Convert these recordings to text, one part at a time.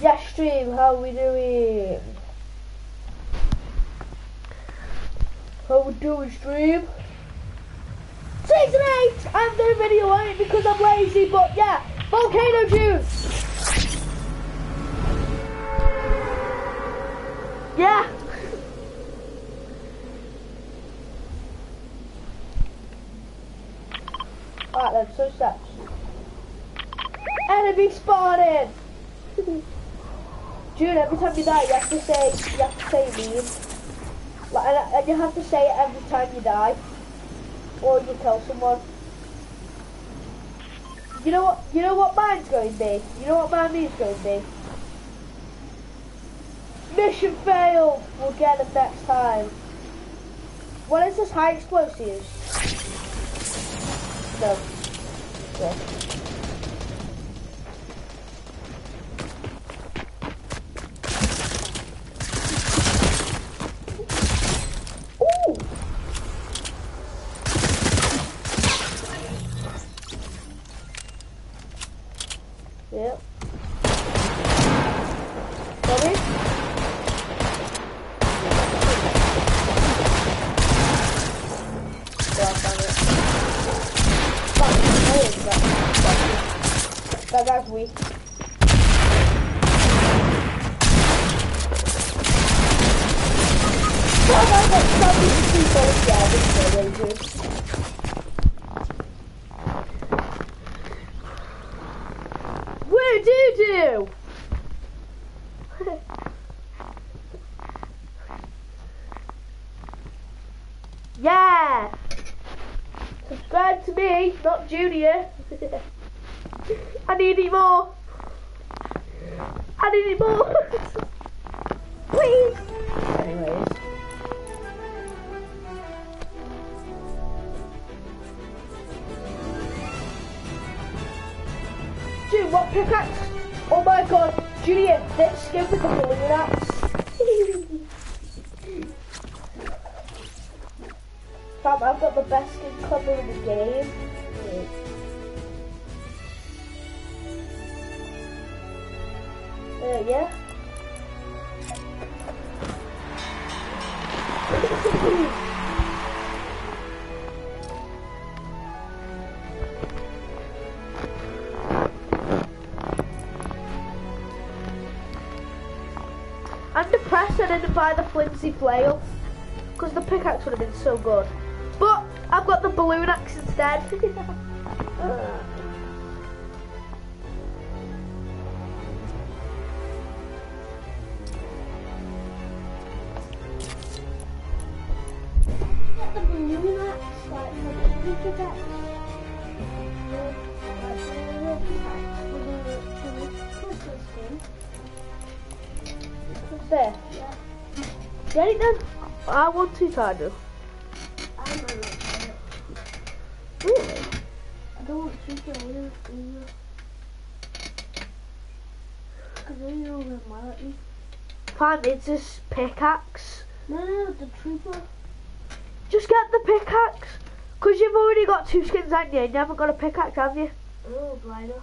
Yes, stream, how we doing? How we doing, stream? And eight! I'm doing video on it because I'm lazy, but yeah, volcano juice! Yeah! Alright then, so steps. Enemy spotted! June, every time you die, you have to say, you have to say leave. Like, and, and you have to say it every time you die. Or you kill someone. You know what, you know what mine's going to be? You know what mine is going to be? Mission failed! We'll get it next time. What is this high explosives? No. Yeah. Flimsy flail. Because the pickaxe would have been so good. But I've got the balloon axe instead. Get it then. I want to try. I might not try it. Really? I don't want to get of it either. Cause then you're gonna mad at me. Fine, it's this pickaxe. No, no, the trooper. Just get the pickaxe. Because you've already got two skins, haven't you? And you haven't got a pickaxe, have you? Oh, glider.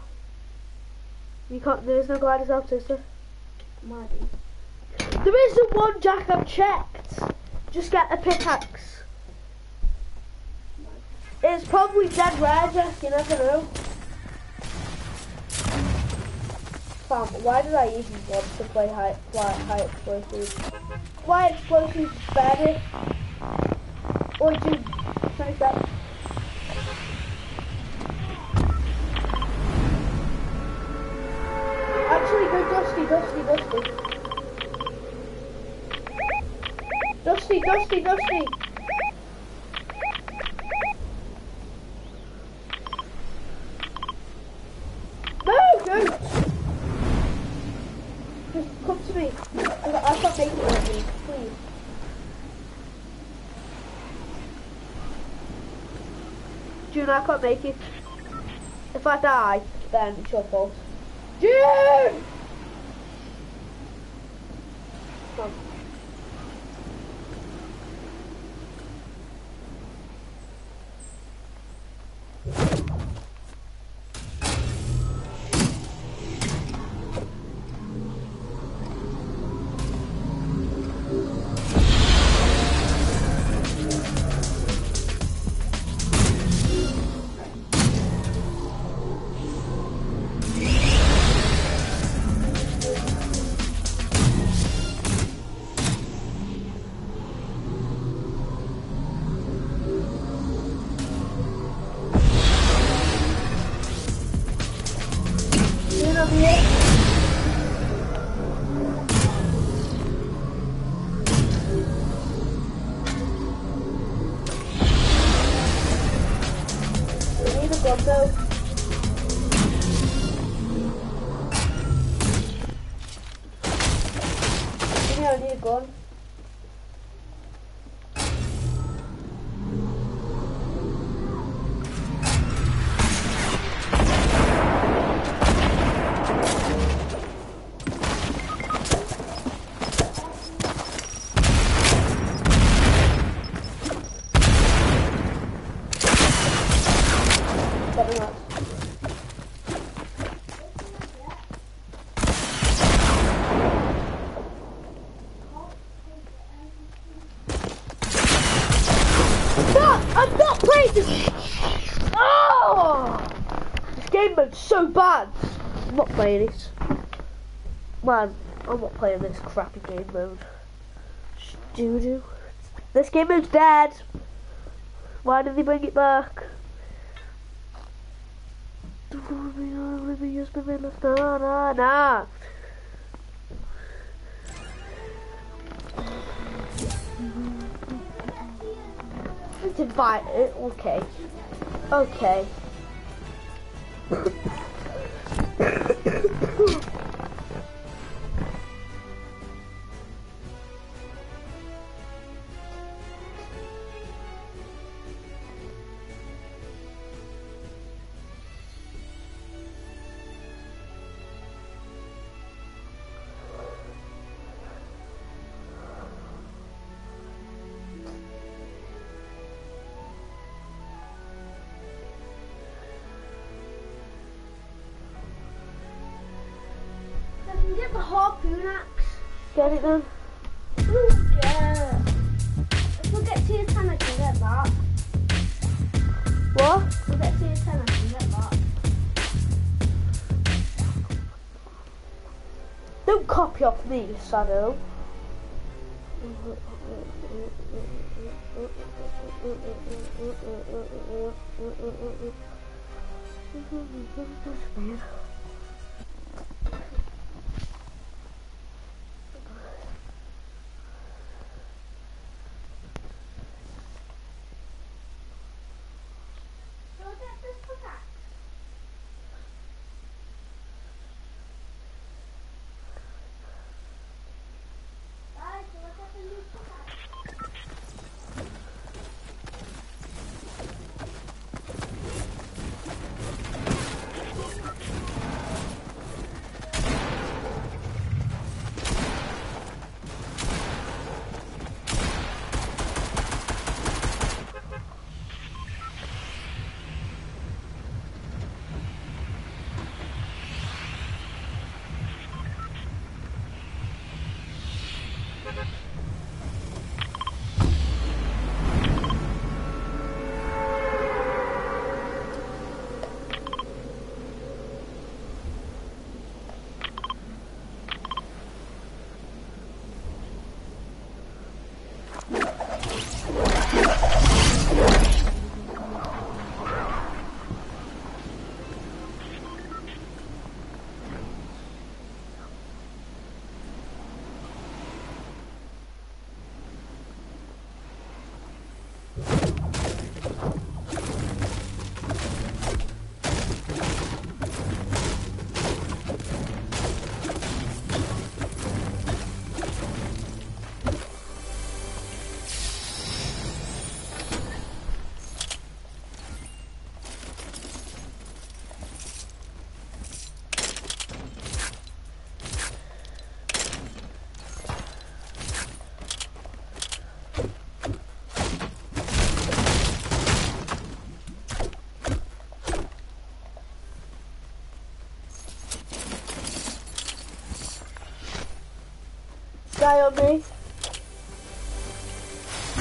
You can't, there is no gliders out, is there? Might be. There isn't one, Jack, I've checked. Just get a pickaxe. It's probably dead rare, Jack, you never know. Fam, why did I even want to play high, fly, high explosives? Fly explosives better. Or do finish that. Actually, go Dusty, Dusty, Dusty. Dusty, Dusty, Dusty. No, don't. Just come to me. I, can't make it me, please. June, I can't make it. If I die, then it's your fault. June! Playing it. Man, I'm not playing this crappy game mode. Doo doo. This game mode's dead. Why did they bring it back? Nah, nah, nah. Let's invite it. Okay. Okay. Ooh. me, Guy on me. I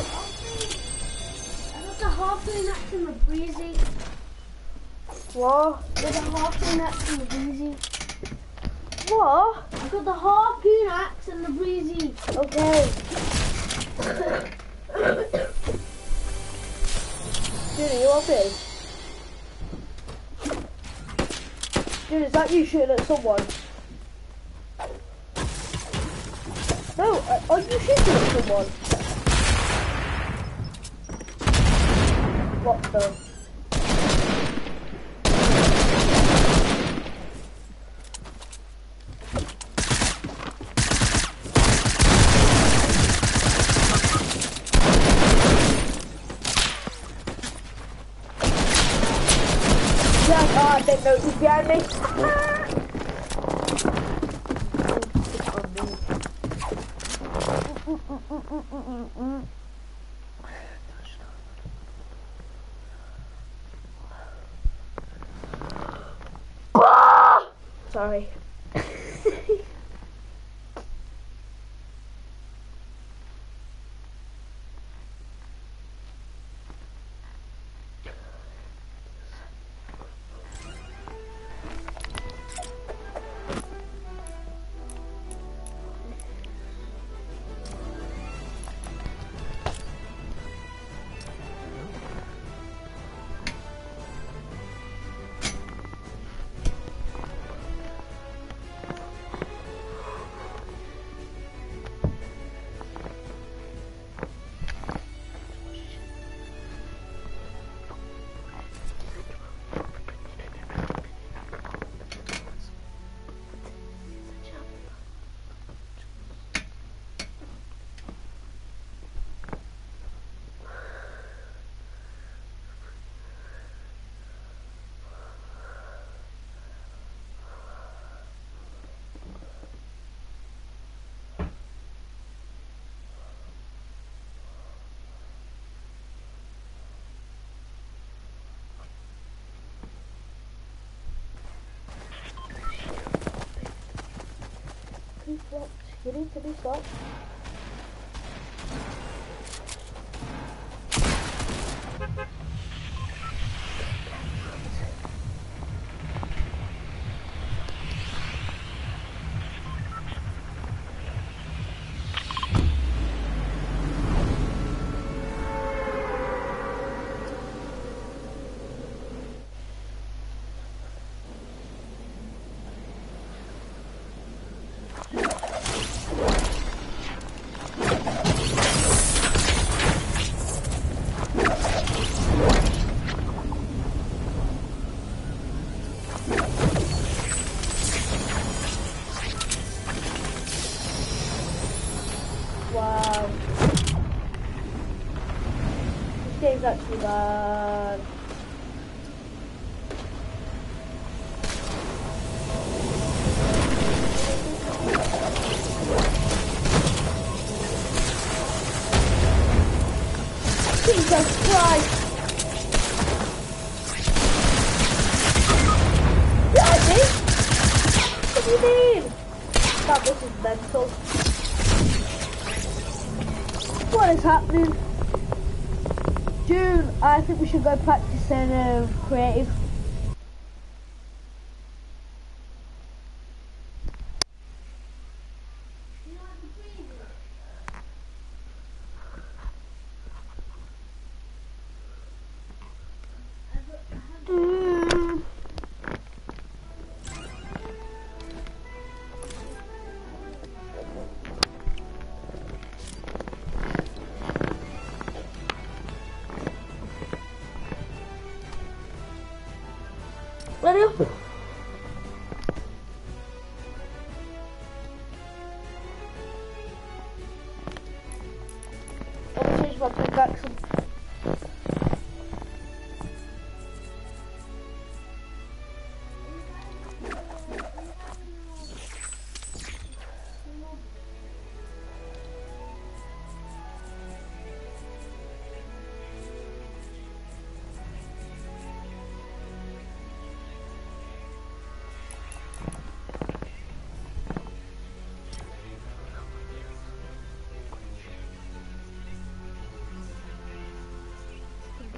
got the harpoon axe and the breezy. What? There's a harpoon axe and the breezy. What? I got the harpoon axe and the breezy. Okay. Judy, you want this? Dude, is that you shooting at someone? No, uh, are you shooting at someone? What the? Yeah, oh, I didn't behind me. Sorry. You need to be stopped. Jesus Christ! What do you mean? That this is mental. What is happening? I think we should go practice in um, creative. Ready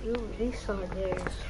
Ooh, these ideas.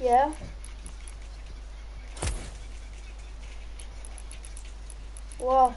Yeah. What?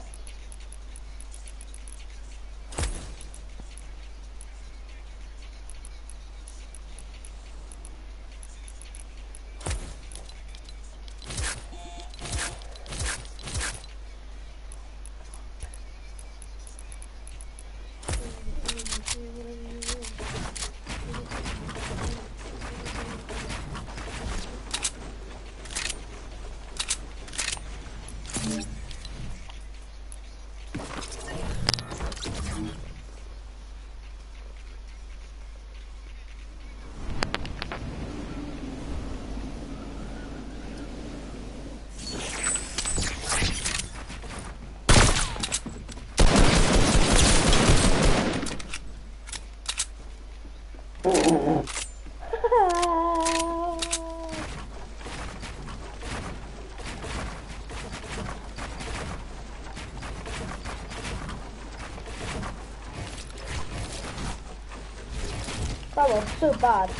That Oh, was so bad.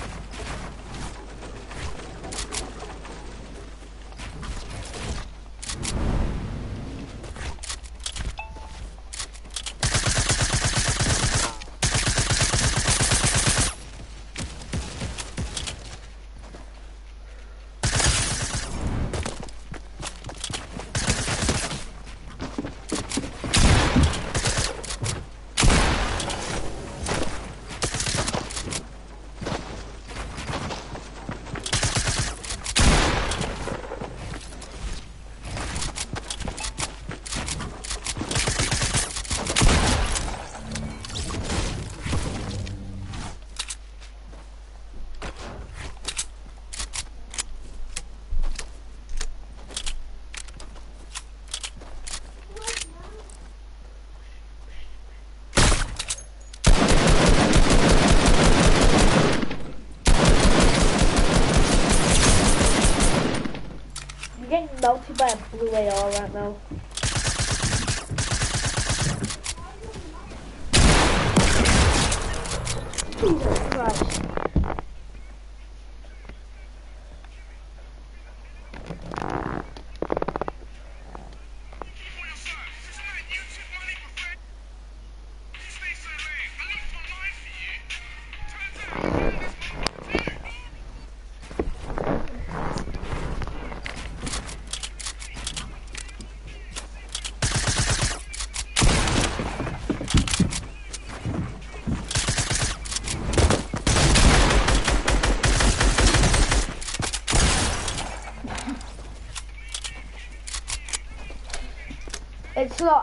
Melted by a blue AR right now.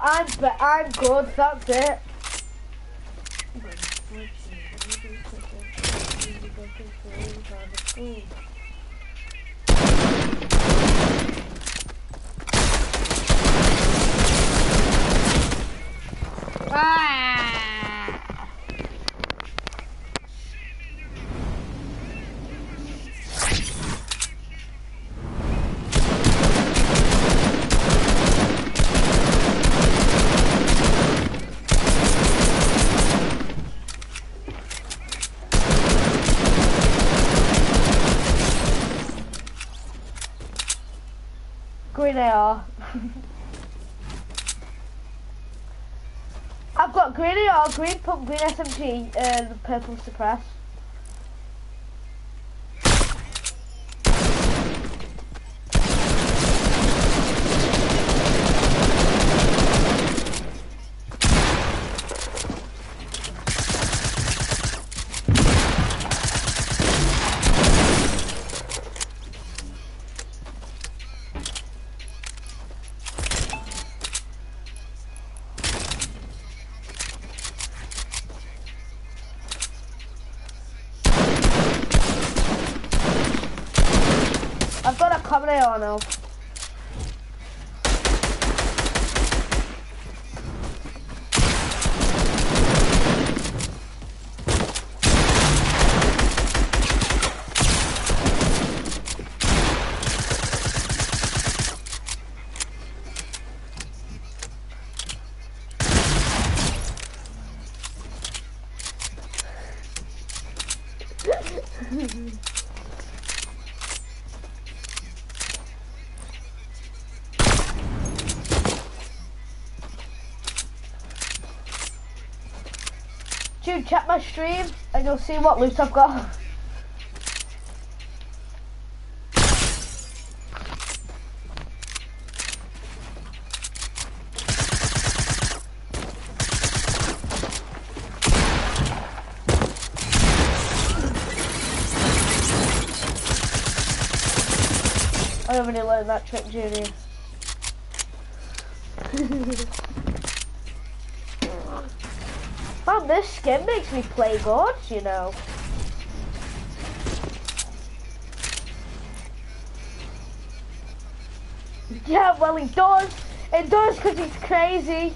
I'm, I'm good, that's it. Ah! Green AR. I've got green AR, green SMG, and purple suppress. Check my stream, and you'll see what loot I've got. I already learned that trick, Junior. Man, this skin makes me play good, you know. Yeah, well he does. It does because he's crazy.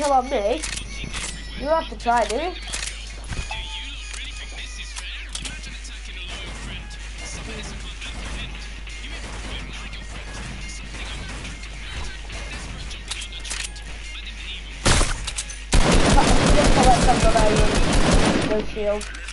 Kill on me. You have to try, you? Shield.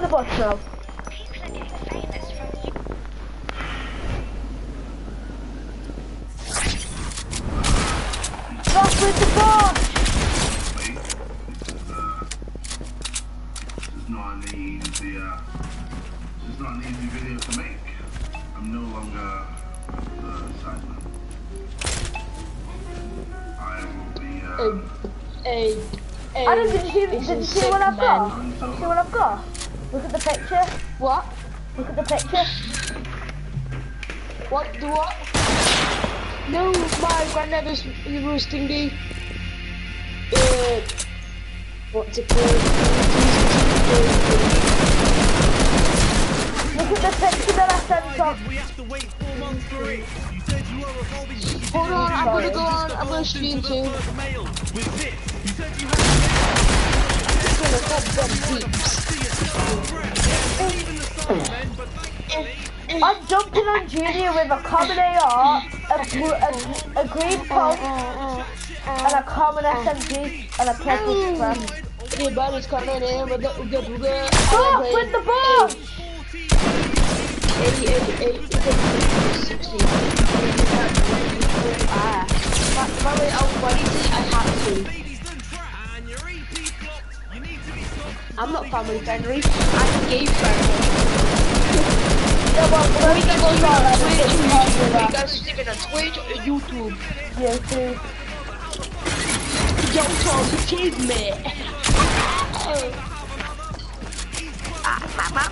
The bush now? People are getting famous from you. Stop with the bush! It's not an easy, uh, it's not an easy video to make. I'm no longer the sideman. I will be, uh, Hey, hey, I don't, did you see, did a you see roasting me. Uh, what's it called? Look at the picture that I sent off. We have to wait four months for. You said you were revolving. Hold on, I'm gonna go on. I'm gonna stream too. with this. You said you had I'm jumping on Junior with a common AR, a, a, a green pump, and a common SMG, and a purple scrap. Everybody's coming in with the ooga booga. Stop with the ball! 80, 80, 80, 60. Ah. By by the way, I'll buddy I have to. ladies don't try and your EP flopped. You need to be stopped. I'm not family friendly. I'm gay friendly. Yeah, well, when we We get can those stream out, on I Twitch, think it's possible we that. can stream it on Twitch or YouTube. Yeah, too. Yo, Tom, save me. Ah, ma-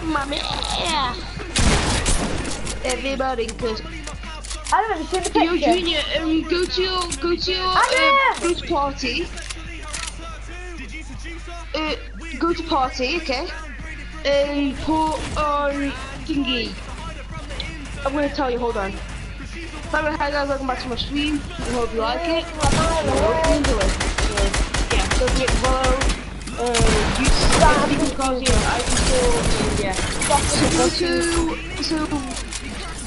ma- ma- Everybody, cause I don't know, have you Yo. Junior, um, go to your, go to your, I'm uh, go to party. Uh, go to party, okay? And put on thingy. I'm gonna tell you. Hold on. Hello, hi guys. Welcome back to my stream. I hope you like it. I hope you enjoy it. Forget to. Uh, you start because you know I can still yeah. So go to so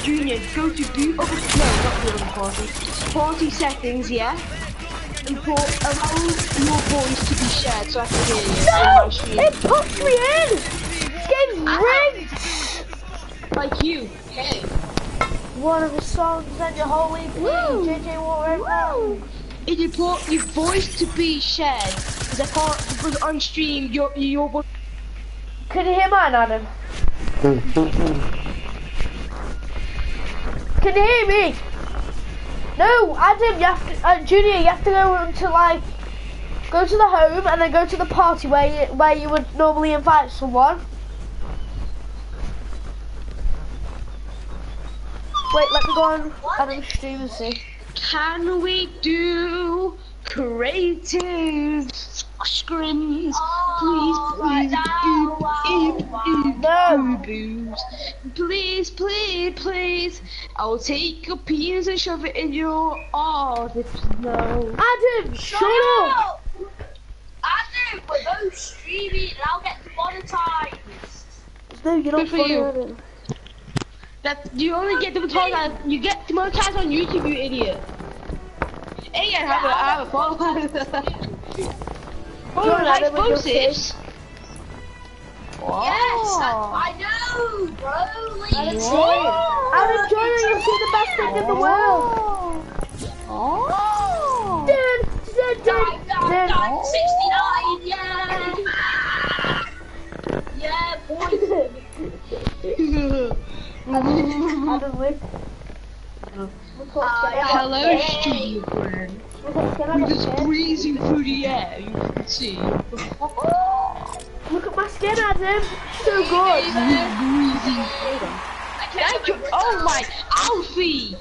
Junior, go to do oh no not the other party. Party settings, yeah. And for allow your voice to be shared so I can hear you No! It punched me in! This game's rigged! Like you. Hey. One of the songs that your whole Woo! JJ Watt now. It's important your voice to be shared. Because I can't because on stream your your voice Can you hear mine, Adam? Can you hear me? No, Adam, you have to, uh, Junior, you have to go into like, go to the home and then go to the party where you, where you would normally invite someone. Wait, let me go on Adam's stream and see. Can we do creative scrims? Please, please, eep, eep, eep, No. boobies. Please, please, please. I'll take your penis and shove it in your arse if you know. Adam, shut up! Andrew, but no streaming and I'll get demonetized. No, you're not Good for funny, you. Adam. That you only get demonetized. You get demonetized on YouTube, you idiot. Hey, I have a, I have a follow. oh, Jordan, like Adam, with. Yes, Oh. I, I know, bro. Like, oh, Adam, Jordan, you'll see the best thing in the world. Oh. Dun, Dun, dun, dun, dun, 69, yeah. Yeah, boy. Hello, friend. We're just breezing through the air. You can see. Look at my skin, Adam. So good. Breezing. Thank you. Oh my, Alfie,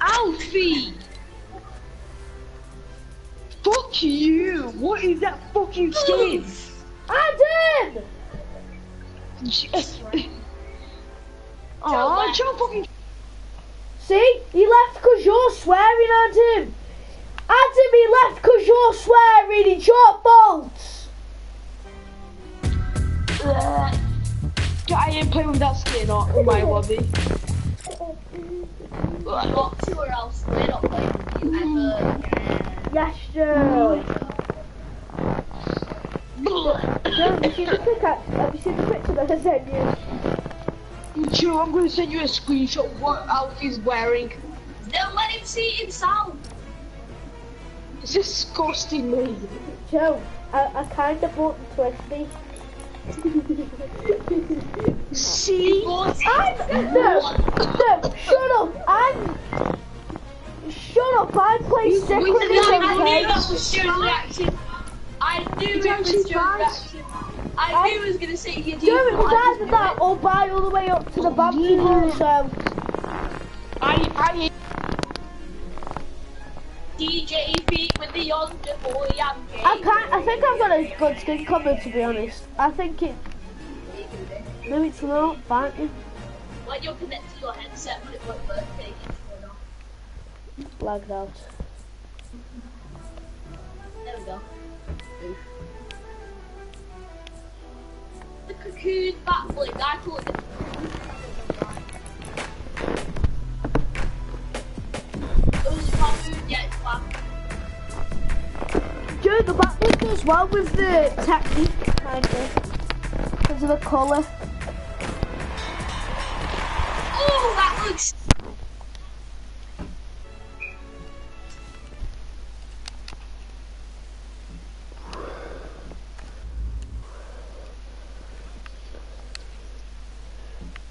Alfie. Fuck you! What is that fucking skin? Adam! Aw, Joe fucking. See? He left because you're swearing, Adam. Adam, he left because you're swearing. It's your fault. Uh, I ain't playing with that skin on on my lobby. I got to or else we're not playing with you ever. Yes, Joe. Joe, have you seen the pickaxe? Have you seen the picture that I sent you? Joe, I'm gonna send you a screenshot of what Alfie's wearing. Then let him see it himself. It's disgusting, me. Joe, I, I kind of bought the twisty. See? I'm no, no, shut up. I'm shut up. I play You- secretly. we did I knew okay? that was Joe's reaction. I knew It's it actually was Joe's reaction. I knew he was gonna say you do. Joe, it was either that or buy all the way up to the baptism. So I, I, DJ Pete with the under boy and I can't. I think I've got a good skin cover to be honest. I think it. No, it's not. Thank When you're connected to your headset, but it won't work. Take it turn off. Lagged out. There we go. Cocoon back bling. I call it the Oh, is it back? Yeah, it's back. The back goes well with the technique, kind of, because of the colour. Oh, that looks.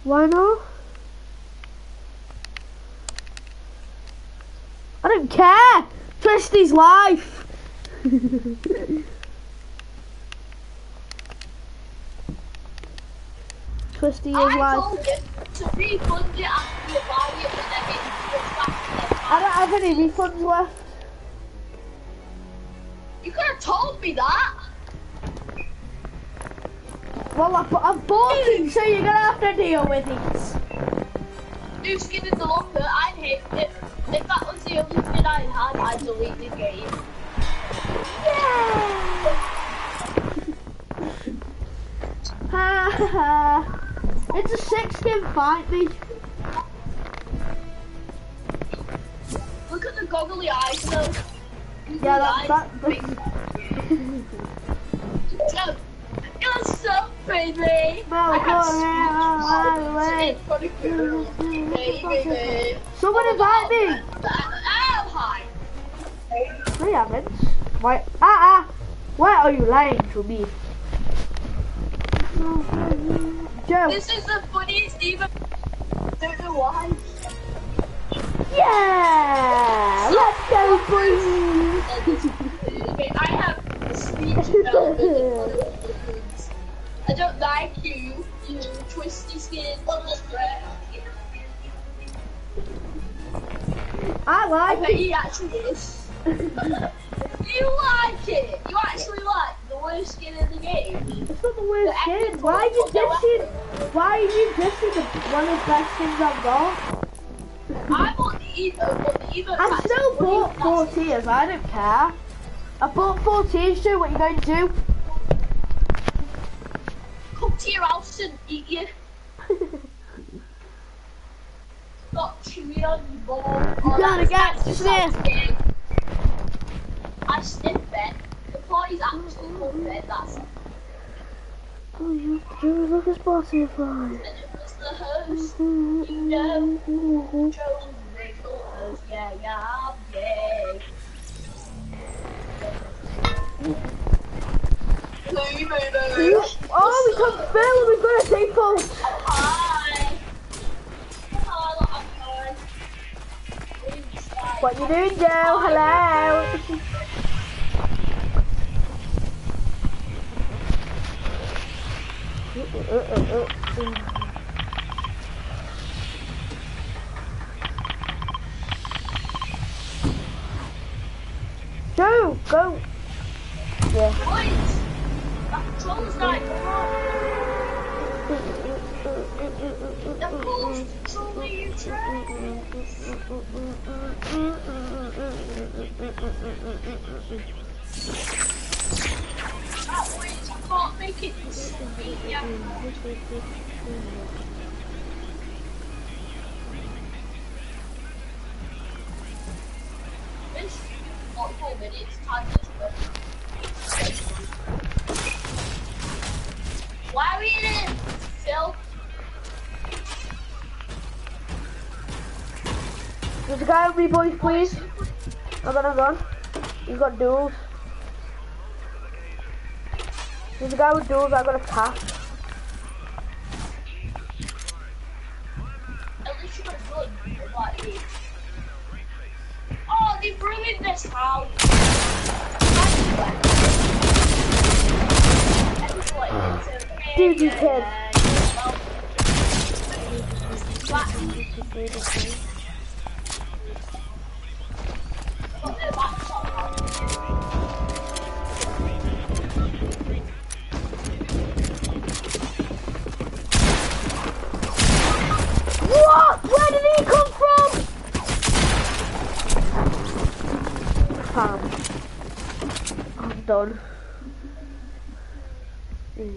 Why not? I don't care. Twisty's life. Twisty is I life. told you to refund it after you buy it, but then it back to. I don't have any refunds left. You could have told me that. Well, I, I've bought it, so you're gonna have to deal with it. new skin in the locker. I hate it. If that was the only skin I had, I'd delete the game. Ha ha ha. It's a six skin fight, me. Look at the goggly eyes though. Yeah, that, that, Wait. Joe, You're so pretty. No, I have sweet run away. in front of girls. Hey, baby. Someone invite me. Oh, hi. No, you haven't. Why? Ah, ah. Why are you lying to me? Joe. This is the funniest even. Don't know why. Yeah. Let's go, boys. I have speech don't like you, you twisty skin. I I like bet it. he actually is. you like it? You actually like the worst skin in the game? It's not the worst skin. Why are you dissing? Why are you dissing the, one of the best things I've got? I want the Evo, but the Evo I still bought four tiers. I don't care. I bought four tiers. Joe, what you going to do? Come to your house and eat you. Stop chewing on your ball. You gotta get just sniffed. I sniff Ben. The party's actually called Ben, that's it. Oh, you do look at Spotify. And it was the host. Mm-hmm, you know, mm-hmm, mm-hmm. Joe Nichols. Yeah, yeah, yeah. Oh, we can film. We've got a default. Hi. Hi. What you doing, Joe? Hello. Joe, go. Yeah. Boys, that come on. The controller you tried. That I can't make it yeah. This, not four minutes, time to go. Why are we in it? Phil? There's a guy with me, boys, please. I'm gonna run. He's got duels. There's a guy with duels. I got a cat. At least you got a gun. Oh, they ruined this house. Dude, you kid. What? Where did he come from? I'm done. He's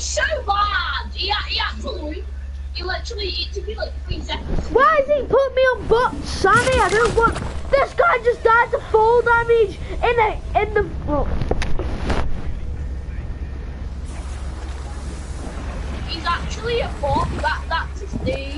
so bad. He, actually, he literally, it took me like three seconds. Why has he put me on bot Sammy? I don't want. This guy just died to fall damage in a in the. Well, He's actually a bot. That that's his name.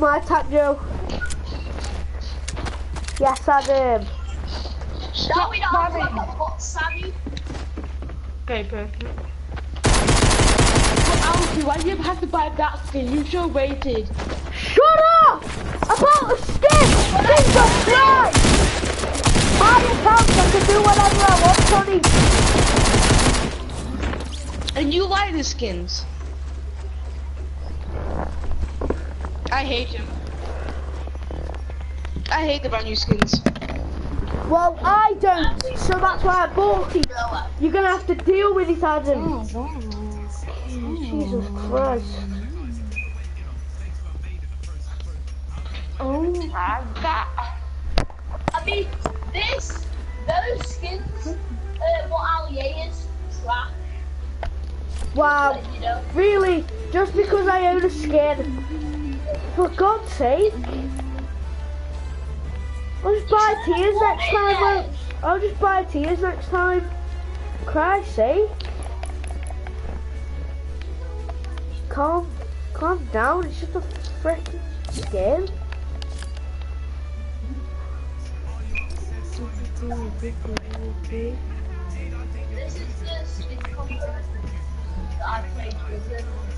my attack, Joe. Yes, Adam. No, we don't have like a bot, Sammy. Okay, perfect. But Alfie, why do you have to buy that skin? You're so rated. Shut up! About the skin! Jesus Christ! My account, I can do whatever I want, Tony. And you like the skins. I hate him. I hate the brand new skins. Well, I don't, so that's why I bought it. You're gonna have to deal with it, Adam. Jesus Christ. Oh my god. I mean, this, those skins, uh, what Allier is, trash. Wow, really? Just because I own a skin? For God's sake. I'll just buy tears next time. won't- I'll just buy tears next time. Christ's sake. Calm, calm down. It's just a freaking skin. this is the played with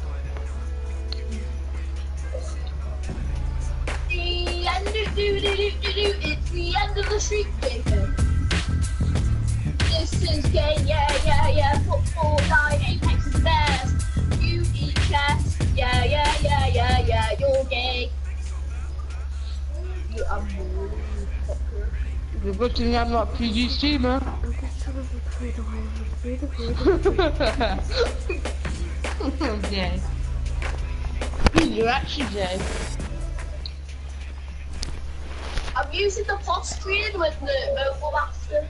The end of. It's the end of the street paper. This is gay, yeah, yeah, yeah. Football, Apex is the best. You eat chess, yeah, yeah, yeah, yeah, yeah. You're gay. You are good thing I'm not PG streamer. Jay. You're actually Jay. I'm using the pop screen with the mobile master.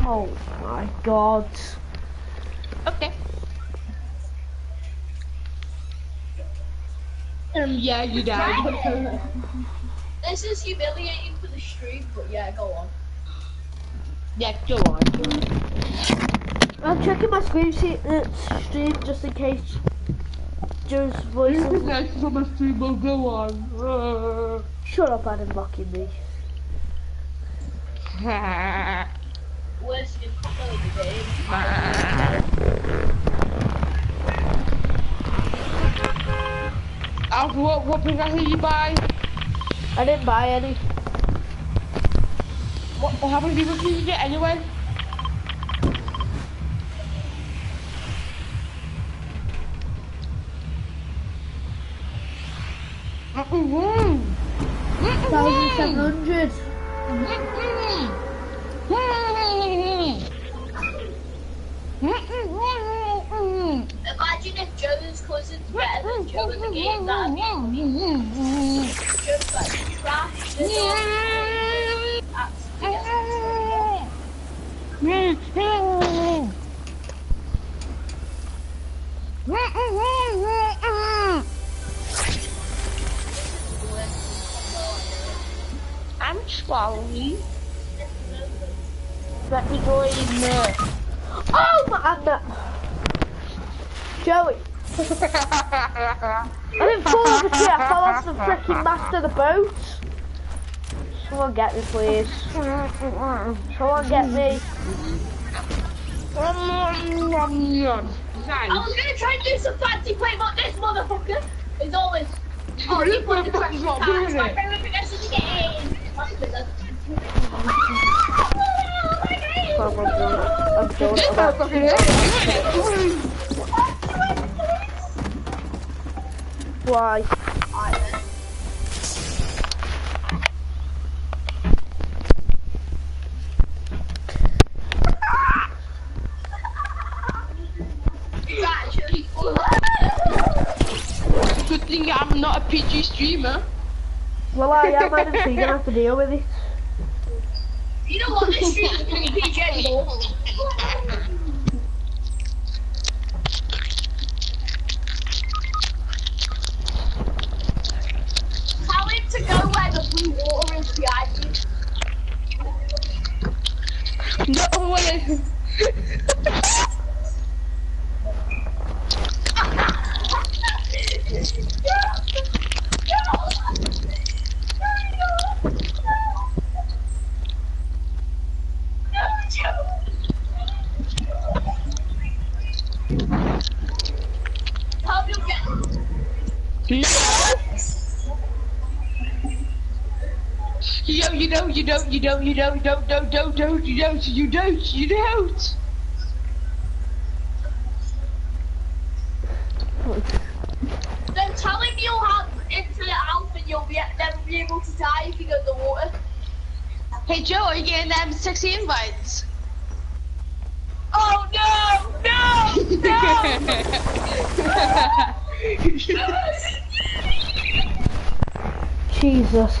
Oh my God. Okay. Um, yeah, you died. This is humiliating for the stream, but yeah, go on. yeah, go on. I'm checking my screen sheet, uh, stream just in case Joe's voice. You think I should my stream will go on. Uh. Shut up, Adam, mocking me. Combo of the game. Alfie, what, what did you buy? I didn't buy any. What, how many people did you get anyway? Thousand seven hundred. Imagine if Joe's cousin's better than Joe in the game, that'd be just like trash. Absolutely. I'm swallowing. Let me go in there. Oh my God. Joey. I didn't fall off the tree, I fell off the freaking mast of the boat. Someone get me, please. Someone get me. I was gonna try and do some fancy play, but this motherfucker is always. Oh, he put the trash not can. doing it. Why? Good thing I'm not a PG streamer. Well, I am, Adam, so you're gonna have to deal with it. you know what? This going to be PJ anymore. Tell him to go where the blue water is behind you. No way. Help you get. Yo, you don't, you don't, you don't, you don't, don't, don't, don't, you don't, you don't, you don't. Then tell him you'll have infinite health and you'll be never be able to die if you go in the water. Hey Joe, are you getting them sexy invites? Oh no! No! No! Jesus.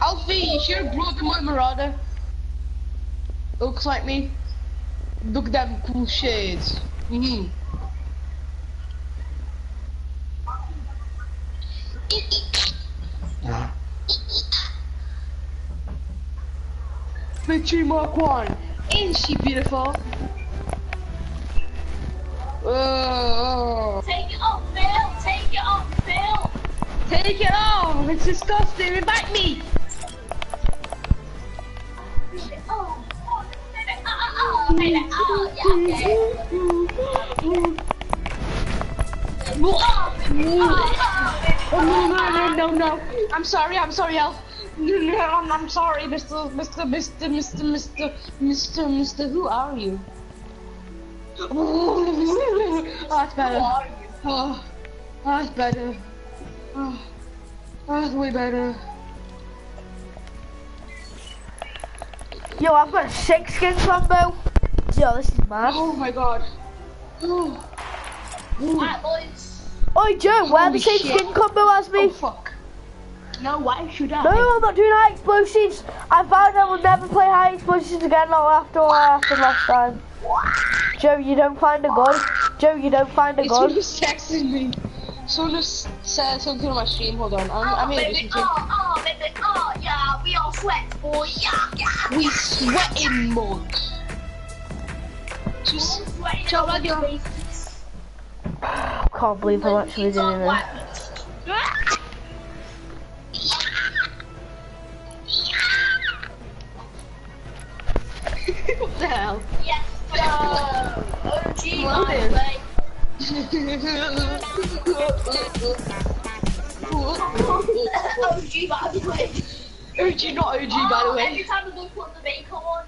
Alfie, you should have brought my Marauder. Looks like me. Look at them cool shades. Mm-hmm. Victory Mark 1. Ain't she beautiful? Oh, Take it off, Phil! Take it off, Phil! take it off! It's disgusting. Invite me. No no no no no! I'm sorry. I'm sorry, Elf. I'm, sorry, Mr. Mr. Mr. Mr. Mr. Mr. Mr. Who are you? Oh, that's better. Oh, that's better. Oh, that's way better. Yo, I've got six skin combo. Yo, this is mad. Oh my god. Oh, Right, boys. Oi, Joe, wear Holy the same shit. skin combo as oh fuck. No, why should I? No, I'm not doing high explosives. I vowed I would never play high explosives again, not after what happened last time. Joe, you don't find a gun. Joe, you don't find a It's gun. really texting me. Someone just said something on my stream. Hold on. I'm, Oh, I'm in baby, addition oh, oh, baby, oh, yeah, we all sweat, boy, yeah, yeah. We sweating mode. Just All sweating Joe, on radio. the bases. Can't believe I'm actually It's all doing this. what the hell? Yes, sir. OG, Well by the way. OG, by the way. OG, not OG, by the way. Every time we go put the makeup on,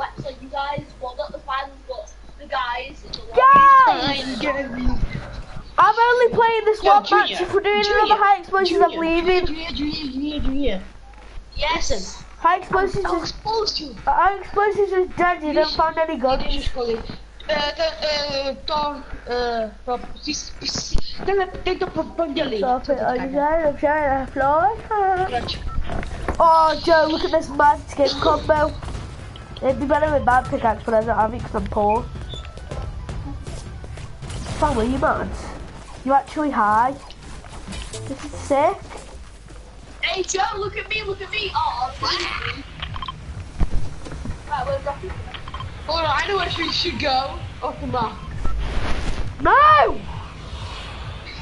just flex you guys. Well, not the fans, but the guys. in the lobby. Guys! I'm only playing this Yo, one Junior, match. If we're doing Junior, another high explosives, I'm Junior, leaving. Junior, Junior, Junior, Junior. Yes. Listen. High explosives I'll is expose you. high explosives is dead. You don't find any It guns. is just calling. Uh, the, uh, Tom, uh, Rob, this, this, the, the, the, propaganda. Stop it, I'm trying, I'm trying to fly. Oh, Joe, look at this mad skin combo. It'd be better with bad pickaxe, but I don't have it because I'm poor. Fam, are you mad? You actually high? This is sick. Hey Joe, look at me, look at me. Oh, right, where's Rocky? Hold on, I know where we should go. Off the map. No!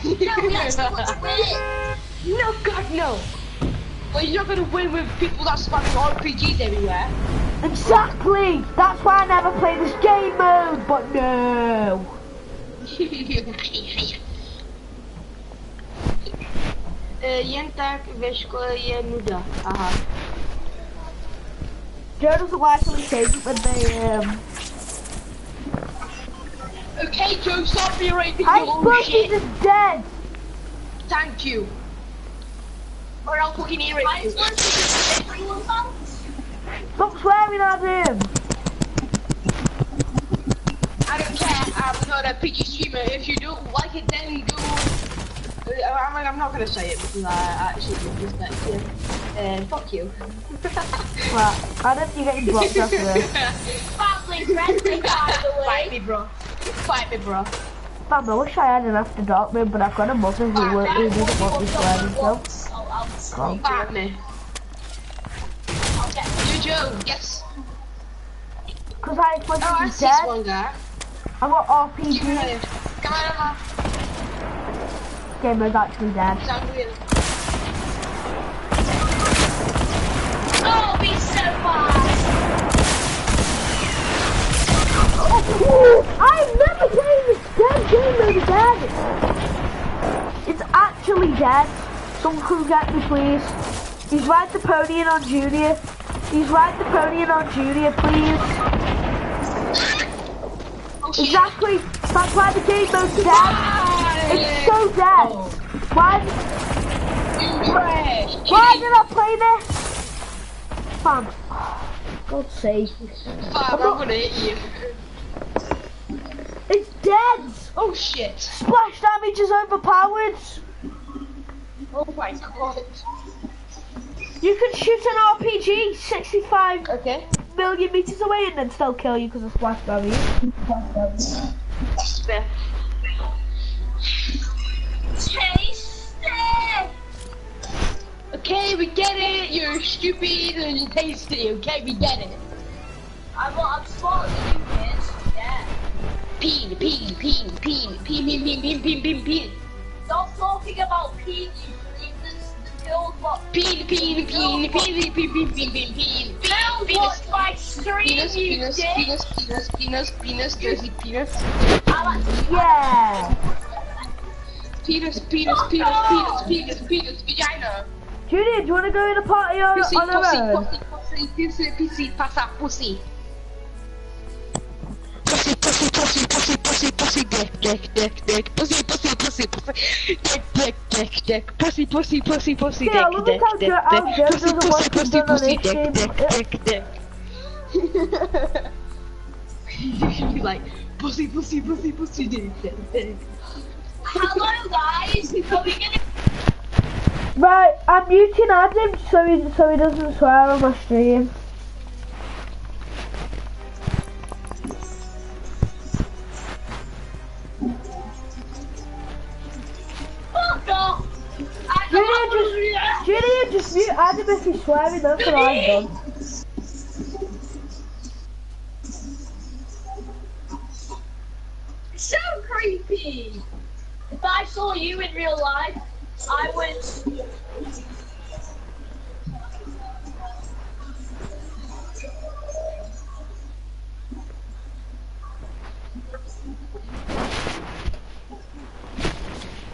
No, we actually want to. No, God, no. Well, you're not gonna win with people that spamming RPGs everywhere. Exactly! That's why I never play this game mode, but no! Jen tak ve škole je nuda. Aha. Joe doesn't like when we say it when they, um... Okay, Joe, stop berating your own shit. is dead! Thank you. Or I'll fucking hear it. just want to see everyone else. Stop swearing at him! I don't care. I'm not a PG streamer. If you don't like it, then go. Uh, I mean, I'm not gonna say it because I actually disrespect you. Uh, fuck you. Right, I don't think you're getting blocked after this. Family friendly, by the Fight me, bro. Fight me, bro. Fam, I wish I had an after dark mode, but I've got a mother who, will- who doesn't want me swearing, so... I'll, I'll, Well. Fight me. I'll get You, Joe. Yes. Because high explosives Oh, I is see this dead, one guy. I've got You can RPG. have it. Come on, Emma. game mode's actually dead. Oh, be so fast! I've never played this dead game mode dead. It's actually dead. Someone come get me, please. He's right the pony on Junior. He's right the pony on Junior, please. Exactly. That's why the game mode's dead. It's so dead. Why? You trash. Why did I play this? Fam. God's sake. Fam, I'm gonna hit you. It's dead. Oh shit. Splash damage is overpowered. Oh my god. You can shoot an RPG 65 Okay. million meters away and then still kill you because of splash damage. Okay, we get it. You're stupid and you're tasty. Okay, we get it. I'm, I'm than you, kids. Yeah. Peen, peen, peen, peen, peen, peen, peen, peen, peen, peen, peen. Stop talking about peen, you. Build what? Peen, peen, peen, peen, peen, peen, peen, peen, peen, peen. Build what my stream, Penis, you penis, dick! penis, penis, penis, penis, Jersey penis. Yeah. Penis, penis, penis, penis, penis, penis, vagina. Judy, do you want to go in a party on, Pussy, on our pussy, own? pussy, pussy, pussy, pussy, passa, pussy. Pussy, pussy, pussy, pussy, pussy, pussy, dick, dick, dick, dick, pussy, pussy, pussy, pussy, dick, dick, dick, dick, pussy, pussy, pussy, pussy, dick, dick, dick, dick, pussy, pussy, pussy, pussy, dick, dick, dick, dick. You should be like, pussy, pussy, pussy, pussy, dick, dick, dick. Hello, guys. Are we gonna Right, I'm muting Adam so he, so he doesn't swear on my stream. não! Tira o desvio, abre swearing, that's what I've done. So creepy! If I saw you in real life, I would...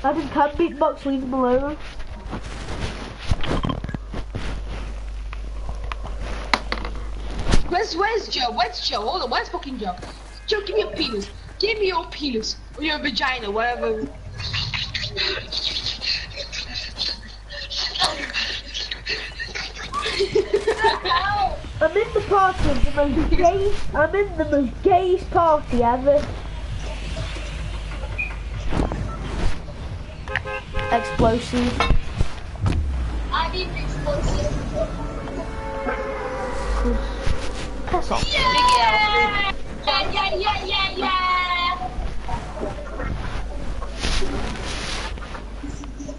Adam can beatbox, leave him alone. Where's where's Joe? Where's Joe? Hold on, where's fucking Joe? Joe, give me your penis. Give me your penis. Or your vagina, whatever. I'm in the party of the most gayest, I'm in the most gayest party ever. Explosive. I need an explosive. Piss off. Yeah! Yeah, yeah, yeah, yeah, yeah!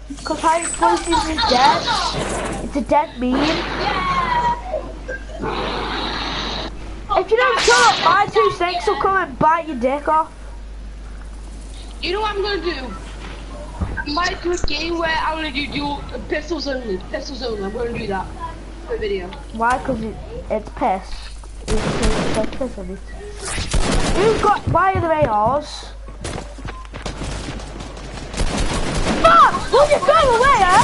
Because high explosive is oh, oh, dead. Oh, it's a dead meme. Yeah! If you don't shut up, my two snakes will come and bite your dick off. You know what I'm gonna do? I might do a game where I'm gonna do, do pistols only. Pistols only. I'm gonna do that for a video. Why? Because it, it's piss. It's, it's like piss on it. Who's got, why are there ARs? Fuck! Will you go away, eh?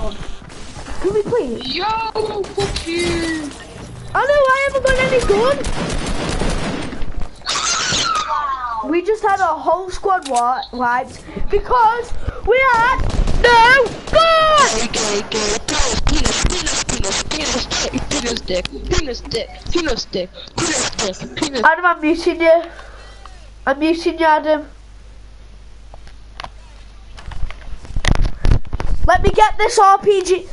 Oh. Can we please? Yo, fuck you. I know I haven't got any gun. We just had a whole squad wi- wiped because we had no gun. Gay, gay, gay. Penis, penis, penis, penis, dick, penis, dick, penis, dick, penis, dick, penis, dick, penis. Adam, I'm muting you. I'm muting you, Adam. Let me get this RPG.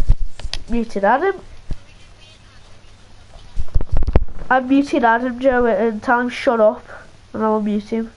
Muted Adam. I'm muting Adam, Joe, and tell him shut up, and I'll mute him.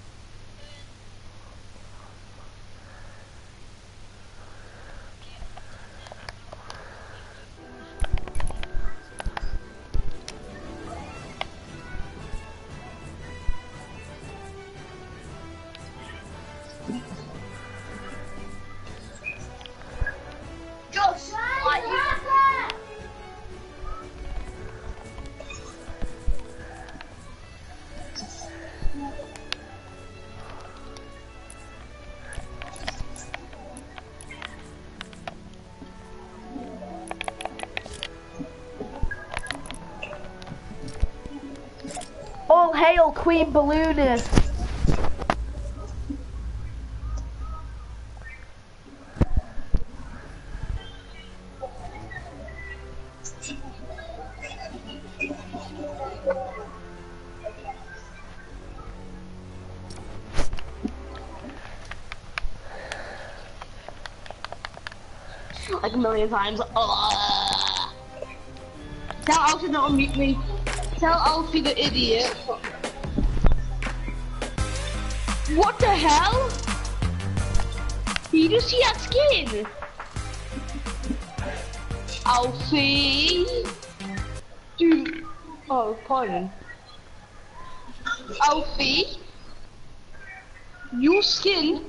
Queen like a million times. Ugh. Tell Alfie not to mute me. Tell Alfie the idiot. What the hell? Did you see that skin? Alfie. Dude. Oh, pardon. Alfie. Your skin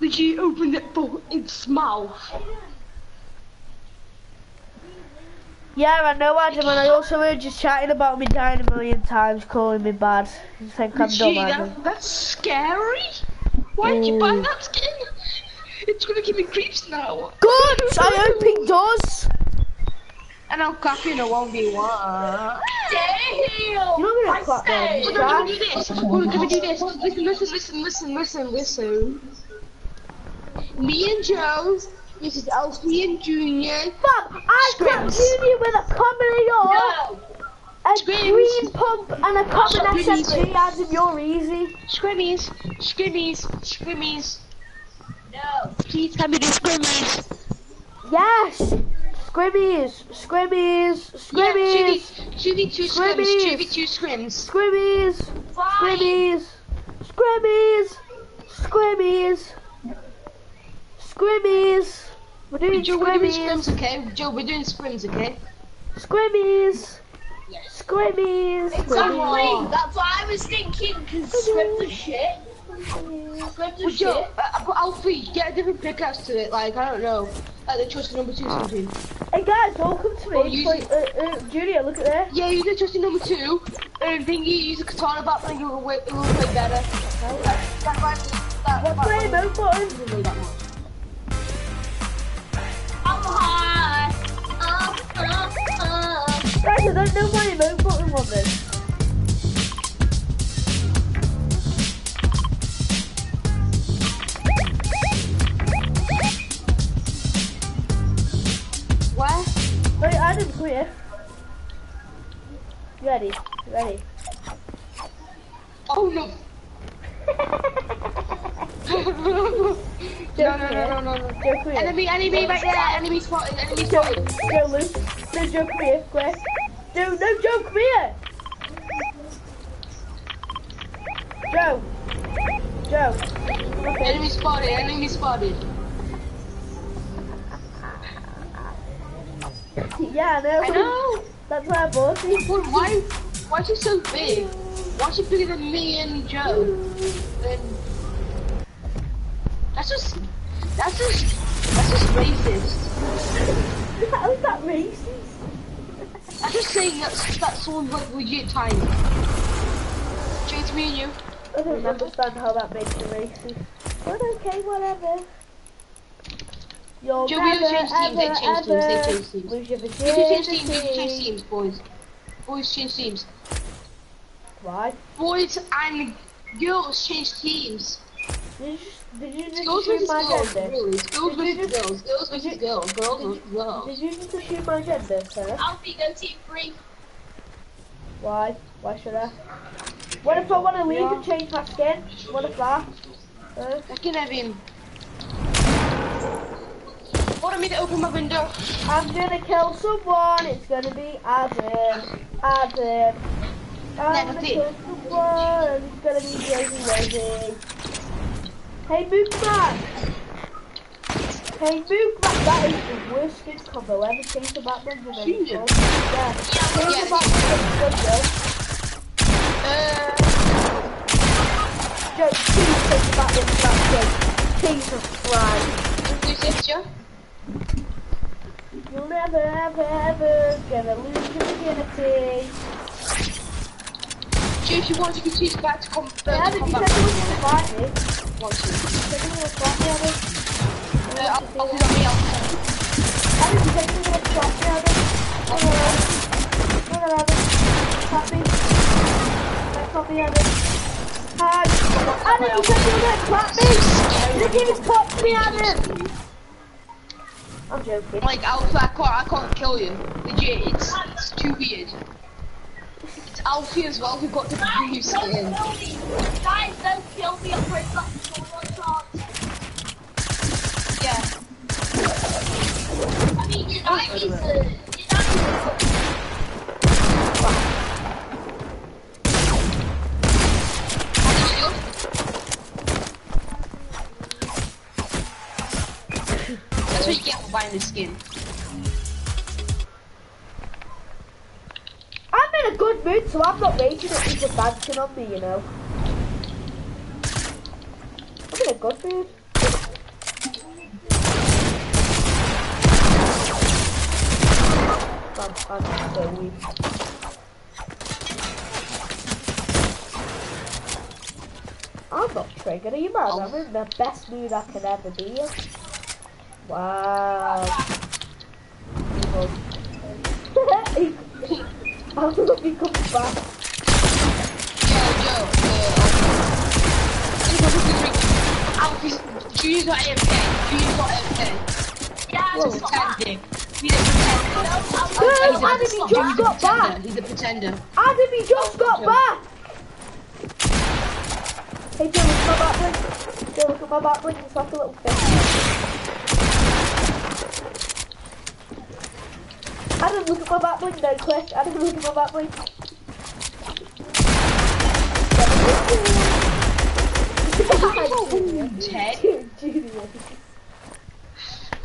literally opened it for its mouth. Yeah, I know, Adam, and I also heard you chatting about me dying a million times, calling me bad. You think I'm dumb, Gee, Adam? that, that's scary. Why did you buy that skin? It's gonna give me creeps now. Good! I hope it does! And I'll clap you in a 1v1. Damn! You're not gonna I clap say. them. We're gonna do this. We're gonna do this. Listen, listen, listen, listen, listen, listen. Me and Joe, this is Alfie and Junior. Fam, I clapped Scrims. Junior with a common AR, No! a Scrims. green pump, and a common Scrims. SMG, Adam, you're easy. Scrimmies, scrimmies, scrimmies. No! Please tell me the scrimmies. Yes! Scrimmies! Scrimmies! Scrimmies! Yeah, 2v2 scrims, Scrimmies. 2v2 scrims. Scrimmies! Scrimmies! Scrimmies! Scrimmies! Scrimmies! We're doing Joe, we're doing scrims, okay? Joe, we're doing scrims, okay? Scrimmies! Scrimmies! Exactly! That's what I was thinking, because scripts are shit. Scripts are But Joe, shit. uh, but Alfie, get a different pickaxe to it, like, I don't know. Like the trusty number two something. Hey guys, welcome to Oh, me. use Play, uh, uh, Julia, look at there. Yeah, use the trusty number two, and then you use a katana back and you'll way, it will play better. That, that might, that, What's might- my emote button? doesn't Guys, I don't know emote button on this. Where? Wait, come here. Ready, ready. Oh no. no, no, no, no, no, no. Enemy, enemy right there, enemy spotted, enemy spotted. Joe, Luke. No, come here, quick. Joe, no, come here. Joe. Joe. Okay. Enemy spotted, enemy spotted. Yeah, know. I know. That's why I bought it. But why, why is he so big? Why is he bigger than me and Joe? Then that's just, that's just, that's just racist. How is that racist? I'm just saying that that someone's like legit tiny. Change me and you. I don't understand how that makes you racist. But okay, whatever. You'll Joe, we never, don't change teams, they ever, change teams, they change teams. lose your change teams, change teams, boys. Boys change teams. Why? Boys and girls change teams. You just, did you just Girls assume versus my girls, gender? really. Girls Did you versus just- girls. Girls versus you- girls. Girls versus girls. Did you just assume my gender, sir? Alfie, go team three. Why? Why should I? What if I want to leave and change my skin? What if that? Uh, I can have him. Want me to open my window? I'm gonna kill someone. It's gonna be Adam. Adam. I'm Never gonna did. kill someone. It's gonna be Josie Rosie. Hey, Mookman. Hey, Mookman. That is the worst skin combo ever. Change the Batman with any Junior? Yeah. Yeah, the Batman with Joe. Uh, Joe, please the Batman with that Joe. Jesus Christ. who's this, Joe? You'll never, ever, ever gonna lose your virginity. Joe, if you want, you can choose back to come. Uh, Yeah, but you back. you wanted to fight me. Want to? You said you wanted to fight me, Adam. I'll, I'll do that me. I'll do that. Adam, you said you wanted to fight me, Adam. Come on, Adam. Come on, Adam. Fight me. Let's not be Adam. Adam, you said you were gonna clap me! You didn't even me! I'm joking. Like, Alfie, I can't, I can't kill you. Legit, it's, it's too weird. It's Alfie as well who got the blue skin. Don't. Guys, don't kill me. I'm much. Yeah. I mean, your knife is, your knife is That's what you get for buying the skin. I'm in a good mood, so I'm not raging at people dancing on me, you know. I'm in a good mood. I'm, I'm so weak. I'm not triggered, are you mad? I'm in the best mood I can ever be in. Wow. love he comes back. Use what AFK? Yeah, got. He's a pretender. Adam, he just got back. He's a pretender. Adam, he just got back. Hey, Joe, look at my back. Joe, look at my back. It's like a little. Adam, look at my back bling then, quick. Adam, look at my back bling. Ted. Genius.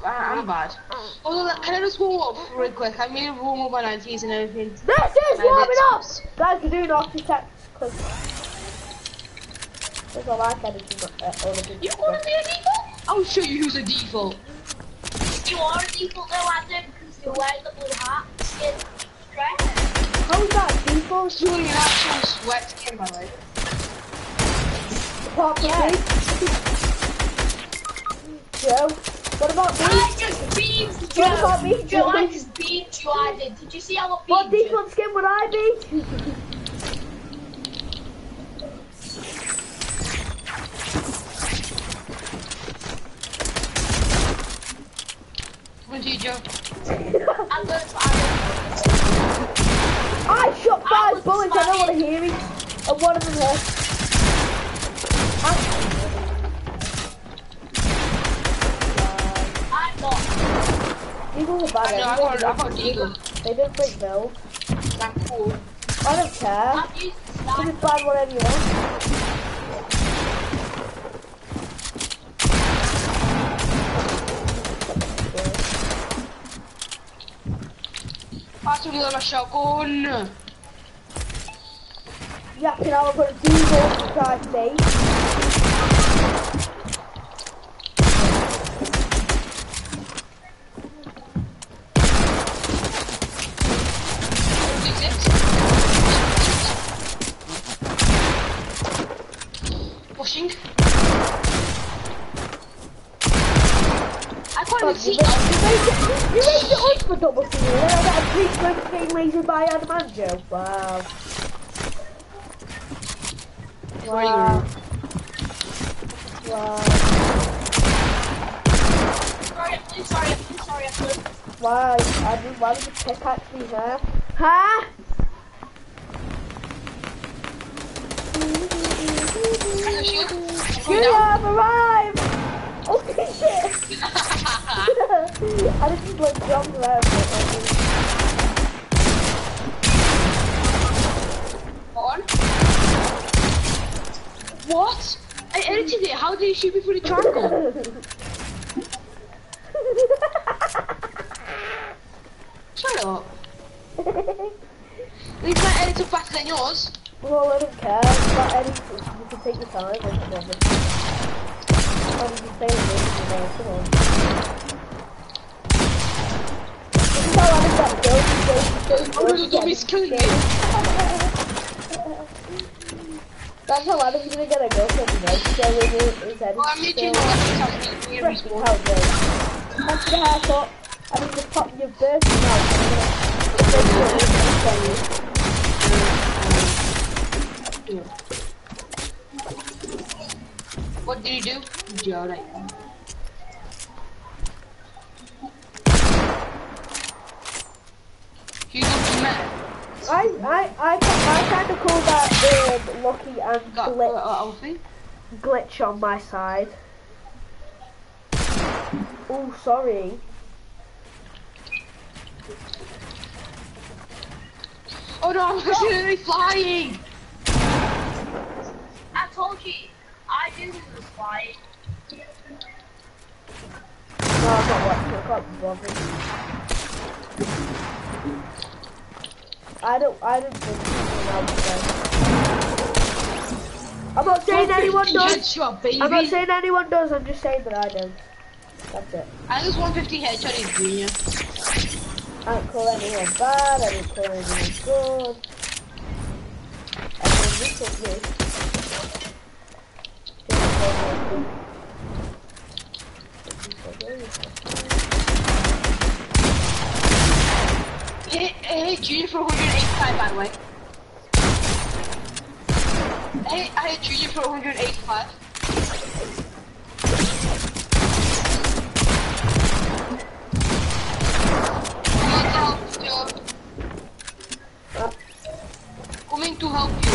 Ah, I'm bad. Oh, look, can I just warm up real quick? I made a warm up on 90s and everything. This is warming up! let's- Guys, we're doing architects because there's a like editing uh. You want to be a default? I'll show you who's a default. You are a default though, Adam, because you're the blue hat. Skin dress. How is that default? It's doing an actual sweat skin, by the way. Apart from Yeah. Joe, what about me? I just beamed you. What about me, Joe, I just beamed you, I did. Did you see how I What beamed you? default skin would I be? Come to you, Joe. I'm going to Adam. I shot five was bullets, I don't want to hear it. And one of them hit. I'm not. Eagles are bad I know, I got, I got Eagle. They don't break bills. That's cool. I don't care. I'm You can find whatever you want. Pass me on a shotgun. Yapping out about a default for Christ's sake. Six, six. Pushing. I can't even see. You raised it, it for double and then I got a three strength getting lasered by Adamanjo. Wow. Wow. Wow. Sorry, I'm sorry, I'm sorry, I'm. Why? I mean, why did you pickaxe me there? Huh? Can I shoot? You have arrived! Oh shit! I just like jumped there. On. What? I edited it. How did you shoot me through the triangle? Shut up. My edits are faster than yours. well, I don't care. You can take your time. I promise. How did this? You come on. This is how I got killed. Oh, the dummy's killing me. That's how Adam's gonna get a girlfriend, you know. So we his head. Well, I'm making no effort to me Fresh how it goes. After the haircut, I think just pop your birthday out. What did he do? Jody. Hugo, you met. I, I, I, I kind of call that um, lucky and Got uh, glitch, uh, Alfie. glitch on my side. Oh, sorry. Oh no, I'm accidentally flying! I told you, I knew he was flying. No, I'm not watching. I can't bothered. I don't. I don't think anyone else does. I'm not saying anyone does. Headshot. I'm not saying anyone does. I'm just saying that I don't. That's it. I was 150 headshot in junior. I don't call anyone bad. I don't call anyone good. Everyone looks at me. Hey, hey, junior for 185 by the way. Hey, I hit junior for 185. Coming to help you. Ah. Coming to help you.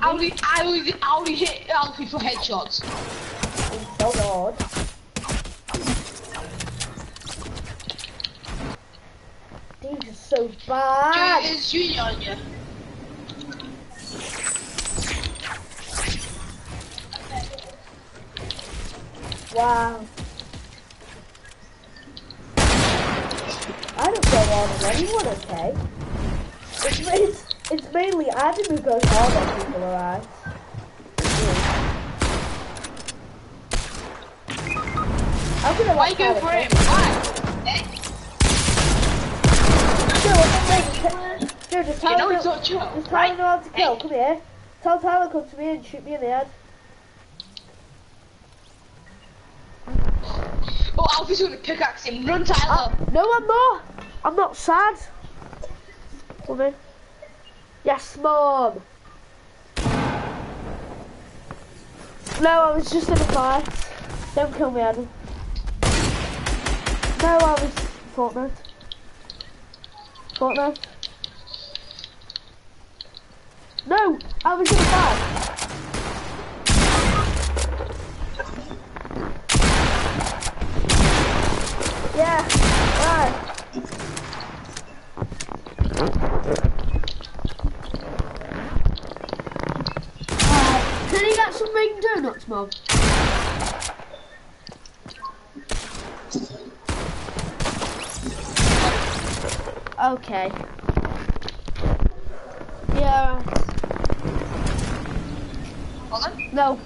I only, I only, I only hit Headshots. So oh, God. These are so bad. Junior, is junior on you. Right? to kill. Hey. Come here. Tell Tyler come to me and shoot me in the head. Oh, Alfie's gonna pickaxe him. Run, Tyler. Ah, no, I'm not. I'm not sad. Come in. Yes, mom. No, I was just in a fight. Don't kill me, Adam. No, I was Fortnite. Fortnite. No, I was in a fight. Yeah, right. Can you get some ring donuts, Mum? Okay. Yeah. Hold on. No.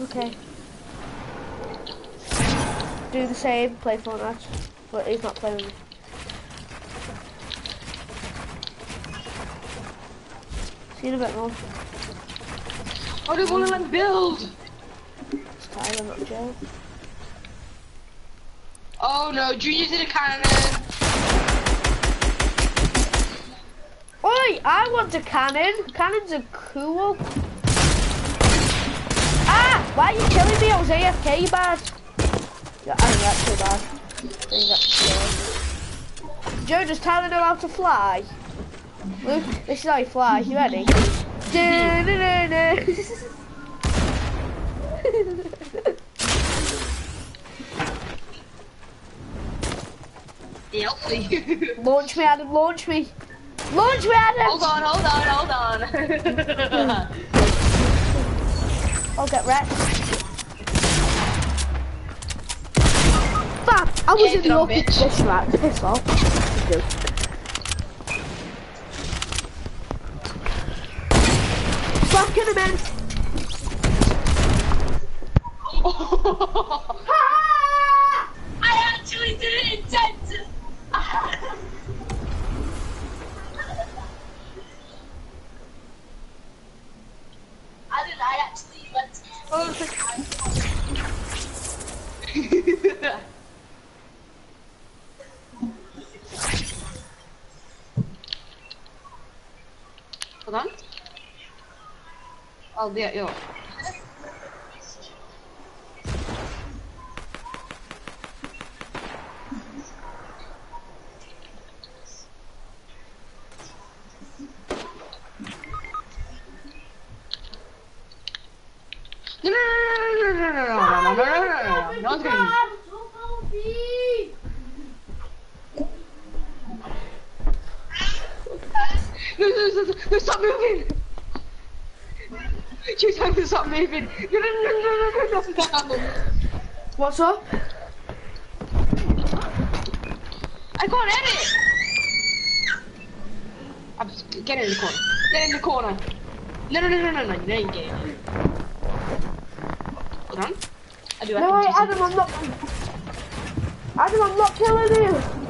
Okay. Do the same, play Fortnite. But he's not playing with me. See you in a bit more. Do you want to let build? It's Tyler, not Joe. Oh no, Junior did a cannon. Oi, I want a cannon. Cannons are cool. Ah, why are you killing me? I was AFK, bad. Yeah, I think that's too bad. I think that's too Joe, does Tyler know how to fly? Luke, this is how you fly. You ready? The Alfie. launch me, Adam, launch me. Launch me, Adam! hold on, hold on, hold on. I'll get wrecked. Bam! I was Yeah, in the bitch. this right, piss off. Good. Him in! Ah! I actually didn't intend to. I did I actually went Oh Ulan. Yok. No, no, no, no, no, no, no, no, no, no, no, no, no, no, No, no, no, no, no, stop moving! She's trying to stop moving. No, no, no, no, no, no, no, What's up? I can't edit! I'm, get in the corner. Get in the corner. No, no, no, no, no, no, no, you get in done. I do. No, I wait, Adam, I'm not. Adam, I'm not killing you.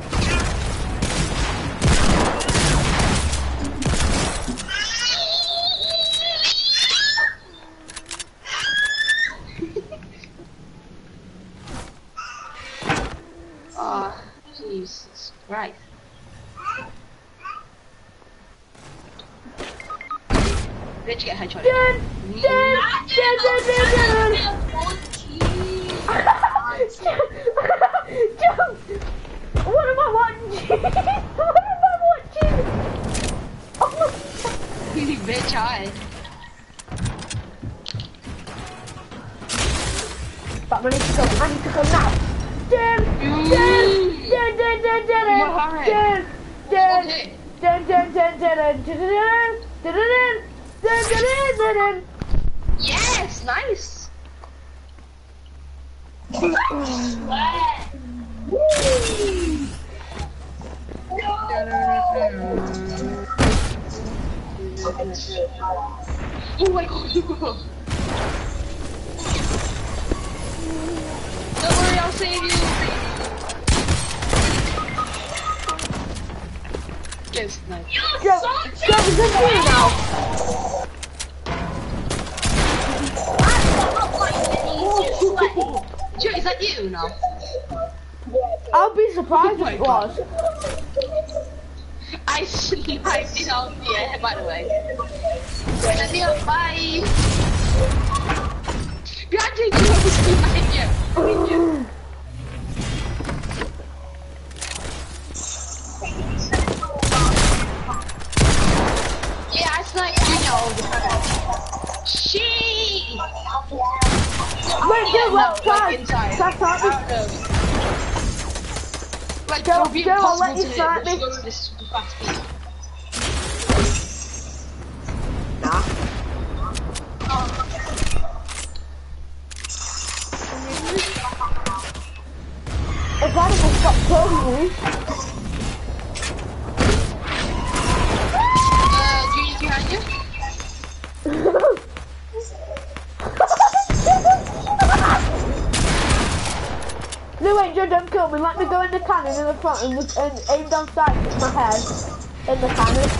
front and was and aimed on sight with my head in the cannon.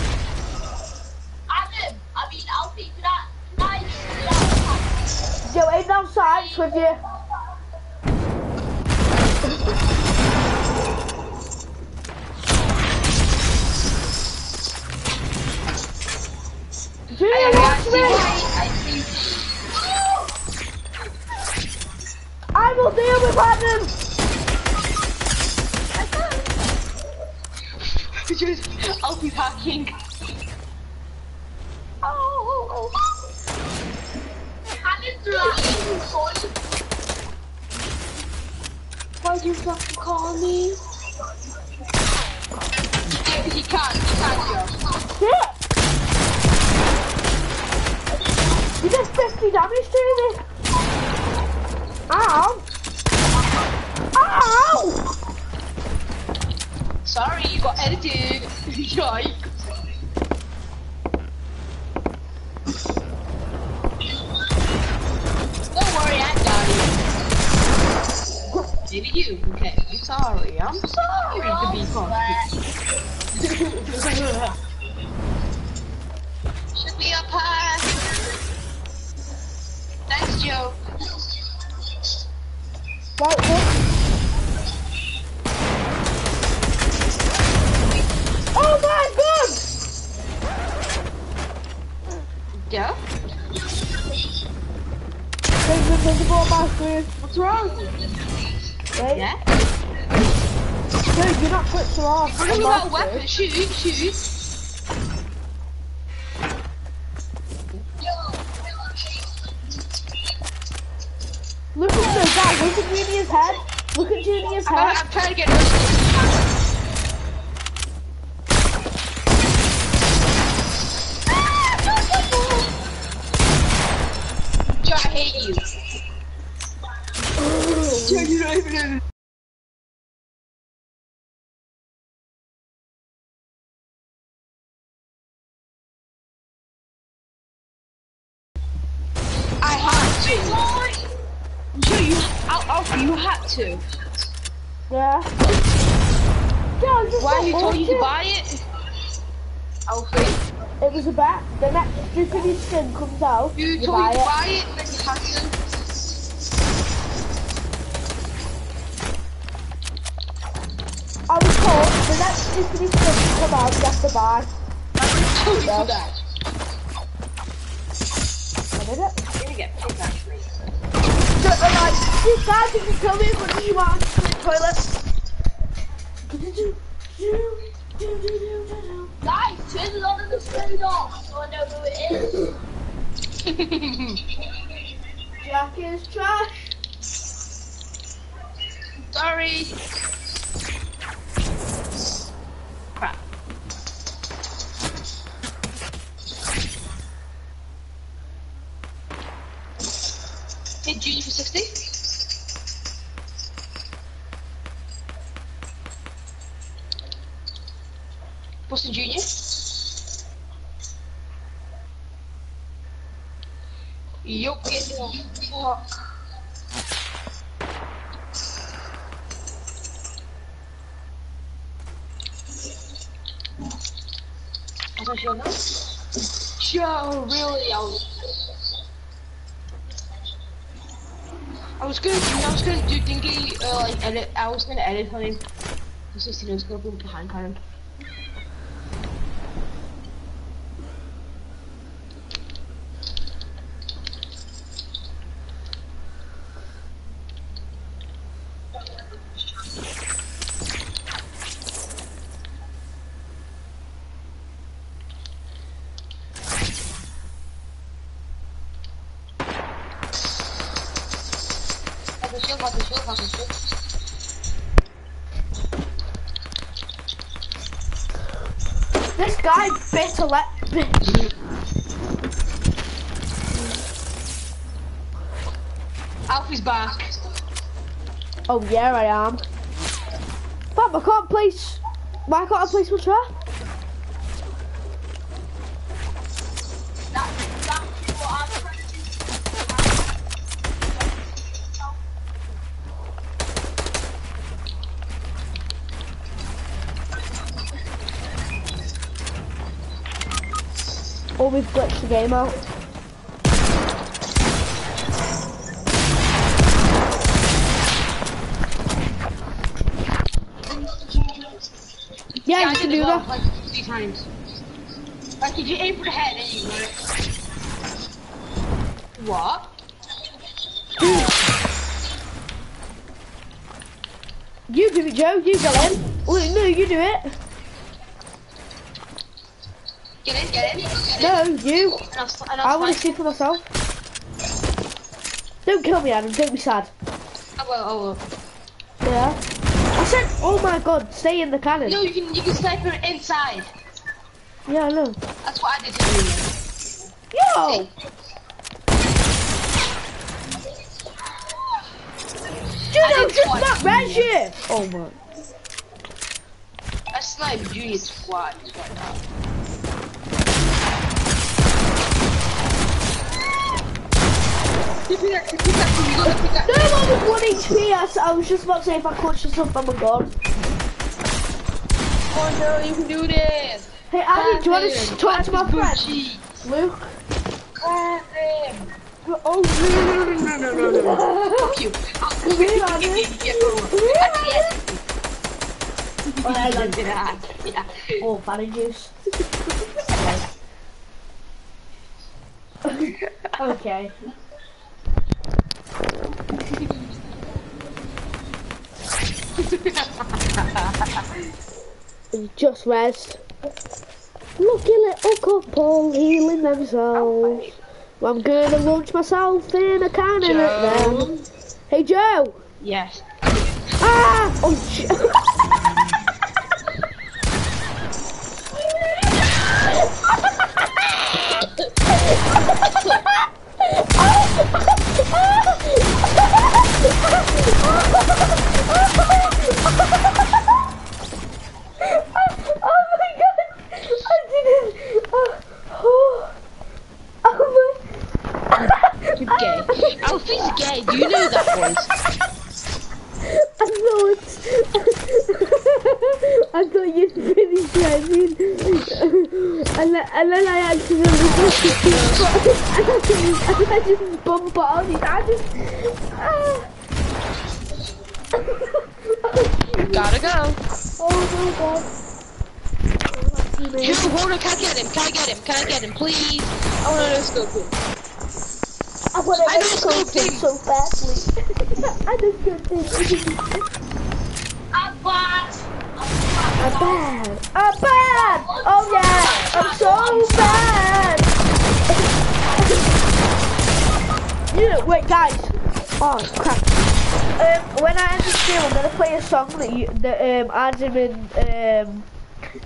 2, 2, 3. You to. Yeah. Yeah, just Why like, you told you to oh, buy it? Oh, Alfie, It was a bet. The next Disney skin comes out. you You told buy you to it. buy it, then you had to. I was told the next Disney skin come out. You have to buy. I told you for that. I did it. I'm gonna get pickaxe me. So, I'm uh, like, these guys can tell me what you want in the toilet. Guys, turn the lot of the screen off so I know who it is. Jack is trash. Sorry. Crap. Hit Junior for 60. Boston Junior. Yup, get your fuck. Nou? Joe, really? I was, I was gonna, I was gonna do Dinky, uh, like edit. I was gonna edit him. This is you know, behind on him. Had een shield, had een shield, had een shield. This guy bit a let. Alfie's back. Oh yeah, I am. But I can't place. Why can't I place my trap? Or we've glitched the game out. Yeah, I can do that. like three times. Like, did you aim for the head you? What? You do it, Joe. You go in. Wait, no, you do it. Get in, get in. Get No, you. And I'll, and I want to see for myself. Don't kill me, Adam. Don't be sad. I will, I will. Yeah. Said, oh my god, stay in the cannon. No, you can, you can sniper inside. Yeah, I know. That's what I did to you. Yo! Dude, I I'm just twice. not red shit. Oh my. I sniped Junior squad now. You. No, I was 1 HP. I, I was just about to say if I clutch this up, I'm a god. Oh no, you can do this. Hey, Andy, do you want to talk to my friend? Luke? Oh, no, no, no, no, no, no. Fuck you. Come here, Andy. Come here, I Andy. Oh, I like Yeah, yeah. Oh, juice. okay just rest. Lucky little couple healing themselves. Well, I'm gonna launch myself in a cannon Joe. at them. Hey Joe! Yes. Ah! Oh, Alfie's gay. Do you know that, boys? I know it. I thought you'd finished driving. and, then, and then I accidentally pushed the seat button. And I just, and I just bumped on it. I just. Ah. Gotta go. oh my god. Joe, hold on. Can I get him? Can I get him? Can I get him, please? I want to scope him. I wanna just go scoped him. so badly. I just got this. I'm bad. I'm bad. I'm bad. Oh yeah. I'm so bad. you know, wait, guys. Oh crap. Um, when I end the stream, I'm gonna play a song that you, that um, Adam and um,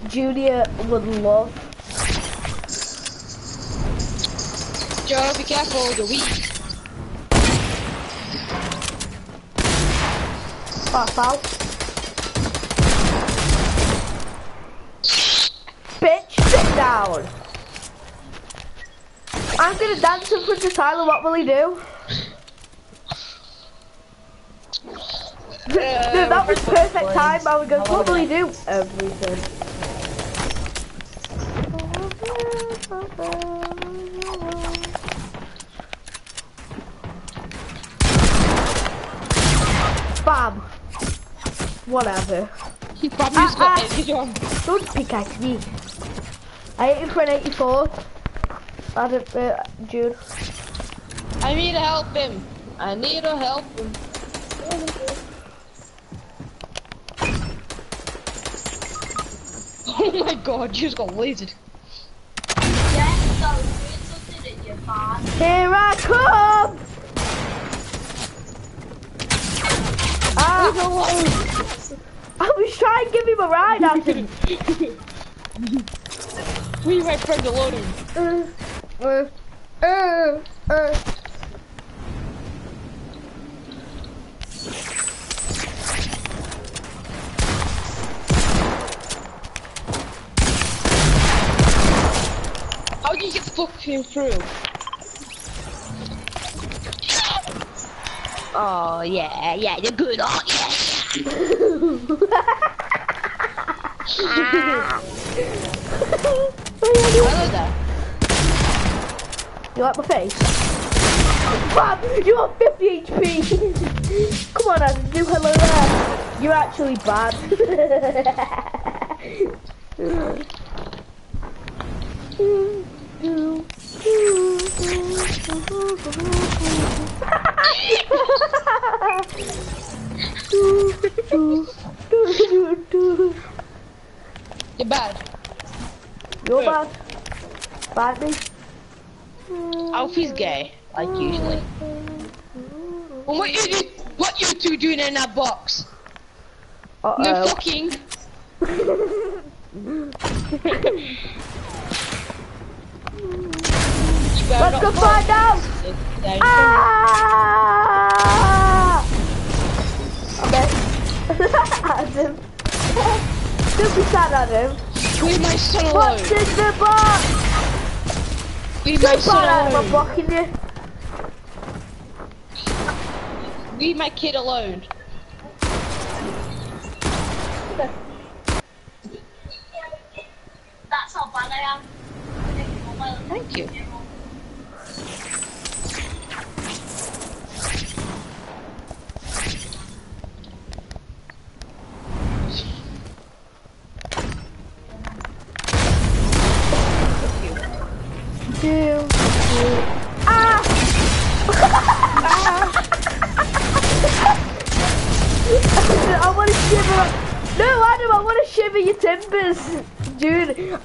Julia would love. Joe, be careful. The weak. Oh, foul. Bitch, sit down. I'm gonna dance in front of Tyler. What will he do? No, that was perfect time. I would go, he do? Everything. Bam. Whatever. He probably Ah, got ah. John. Don't pick at me. I hit him for an 84. I don't, uh, June. I need to help him. I need to help him. Oh my god, you just got lasered. Yes, so doing something that you're bad. Here I come! Ah, I was trying to give him a ride after. Leave my friend alone. Uh, uh, uh, uh. How do you get fucking through? Oh yeah, yeah, you're good. Oh yeah. Hello there. You like my face? Bam! You are 50 HP! Come on, Adam, do hello there. You're actually bad. You're bad. You're bad. Bad me. Alfie's gay, like usually. And what you do, what you two doing in that box? Uh No oh. fucking. You better Let's go find out! Ah! Okay. Adam. Don't be sad, Adam. Leave my son alone. What's in the box? Leave my son out, I'm blocking you. Leave my kid alone. That's how bad I am. Thank you.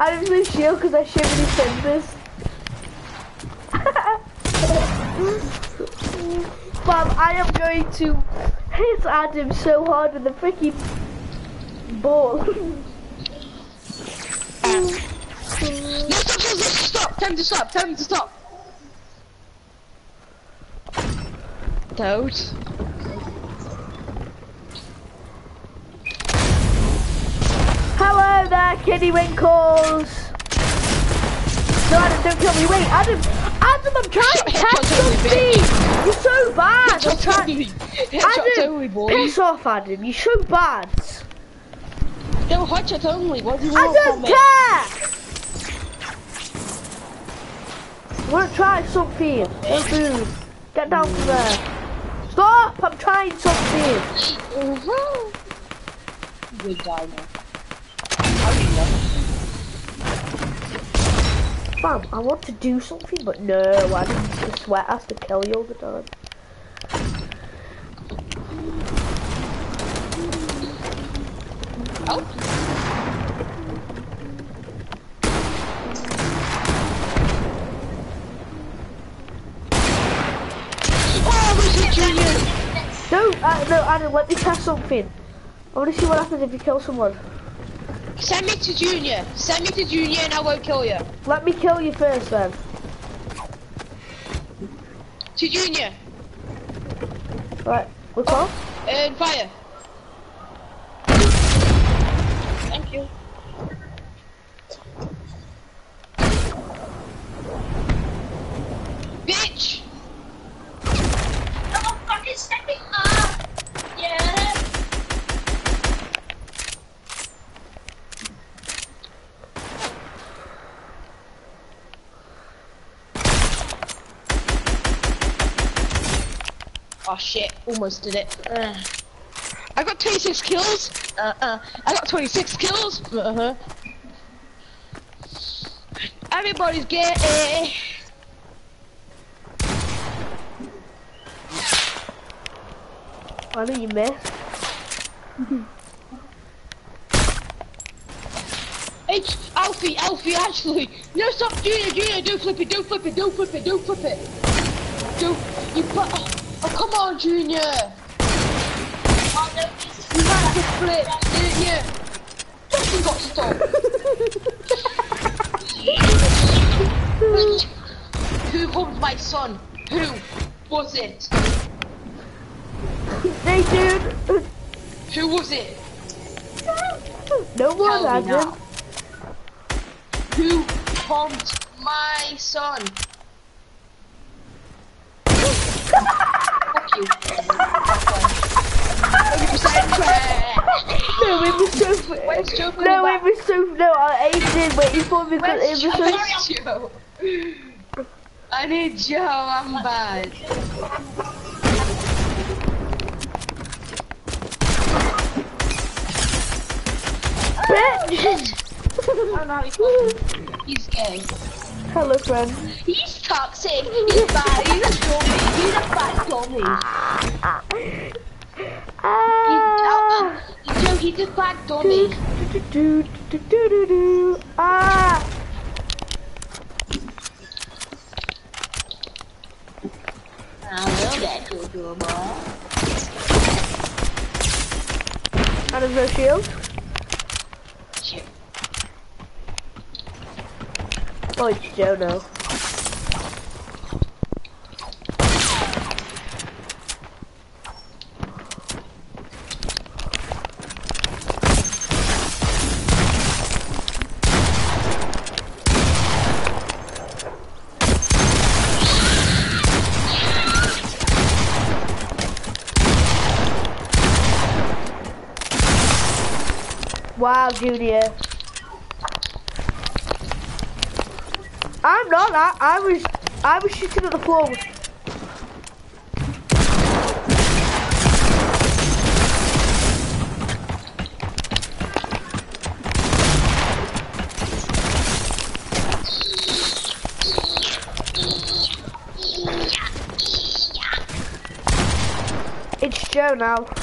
Adam's going to shield because I shiver his timbers. Fam, I am going to hit Adam so hard with the freaking ball. No, stop, stop, stop, stop! Time to stop, time to stop! Don't. Hello there, Kitty Winkles. No, Adam, don't kill me. Wait, Adam, Adam, I'm trying to catch something. You're so bad. I'm trying. Headshot only, Adam, piss off, Adam. You're so bad. No, headshot only. What do you I want don't care. I want to try something. Don't. Get down from there. Stop! I'm trying something. Guy, man. Fam, I want to do something, but no, Adam. The sweat has to kill you all the time. Oh. No, uh, no, Adam, let me test something. I want to see what happens if you kill someone. Send me to Junior. Send me to Junior, and I won't kill you. Let me kill you first, then. To Junior. Right, what's on? And fire. Thank you. Bitch! Oh, fucking stepping up! Yeah! Oh shit, almost did it. Uh, I got 26 kills. Uh uh. I got 26 kills. Uh huh. Everybody's getting. I know you missed. H Alfie, Alfie, actually. No, stop, Junior, Junior, don't flip it, don't flip it, don't flip it, don't flip it. Don't, you but, oh, oh, come on, Junior. Oh, no, You had to flip, didn't you? Fucking got stopped. Who hugged my son? Who was it? Hey, dude. Who was it? No one. Adam. Who hugged my son? Fuck you. No, it was so. Where's Joe no, it was so. No, I ate it waiting for me because Where's it was so. Joe? I need Joe, I'm bad. Bitch! Oh no, he's He's gay. Hello, friend. He's toxic. He's bad. He's a dummy. He's a bad dummy. He's, Ah! uh, Joe, he's a bad dummy. Do, do, do, do, do, do. Ah! I will get you, boy. And there's no shield. Oh, it's Joe now. Wow, Junior. I'm not. I, I was. I was shooting at the floor. It's Joe now.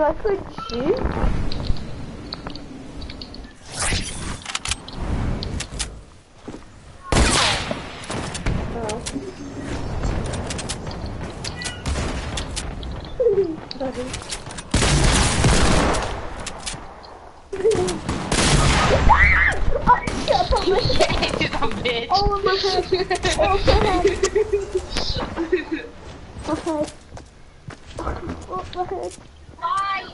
Bad. game, I couldn't shoot. Oh, shut up, my head. Get that bitch. Oh, my head. Oh, my head. My head. Oh, my head. Bye.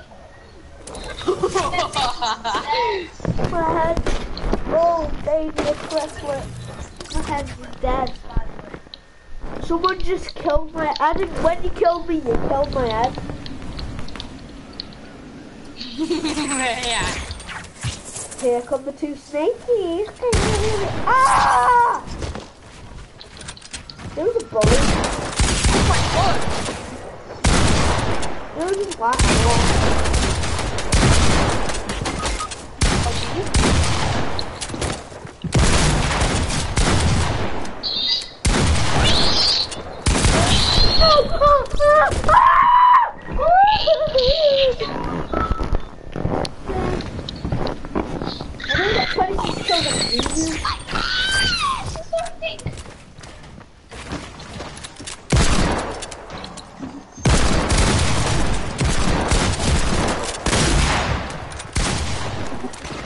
My head. Oh, baby, a cracklet. My head's dead. Someone just killed my head, and when you killed me, you killed my head. yeah. Here come the two snakies. ah! There was a bullet. Oh my god. There was a black one.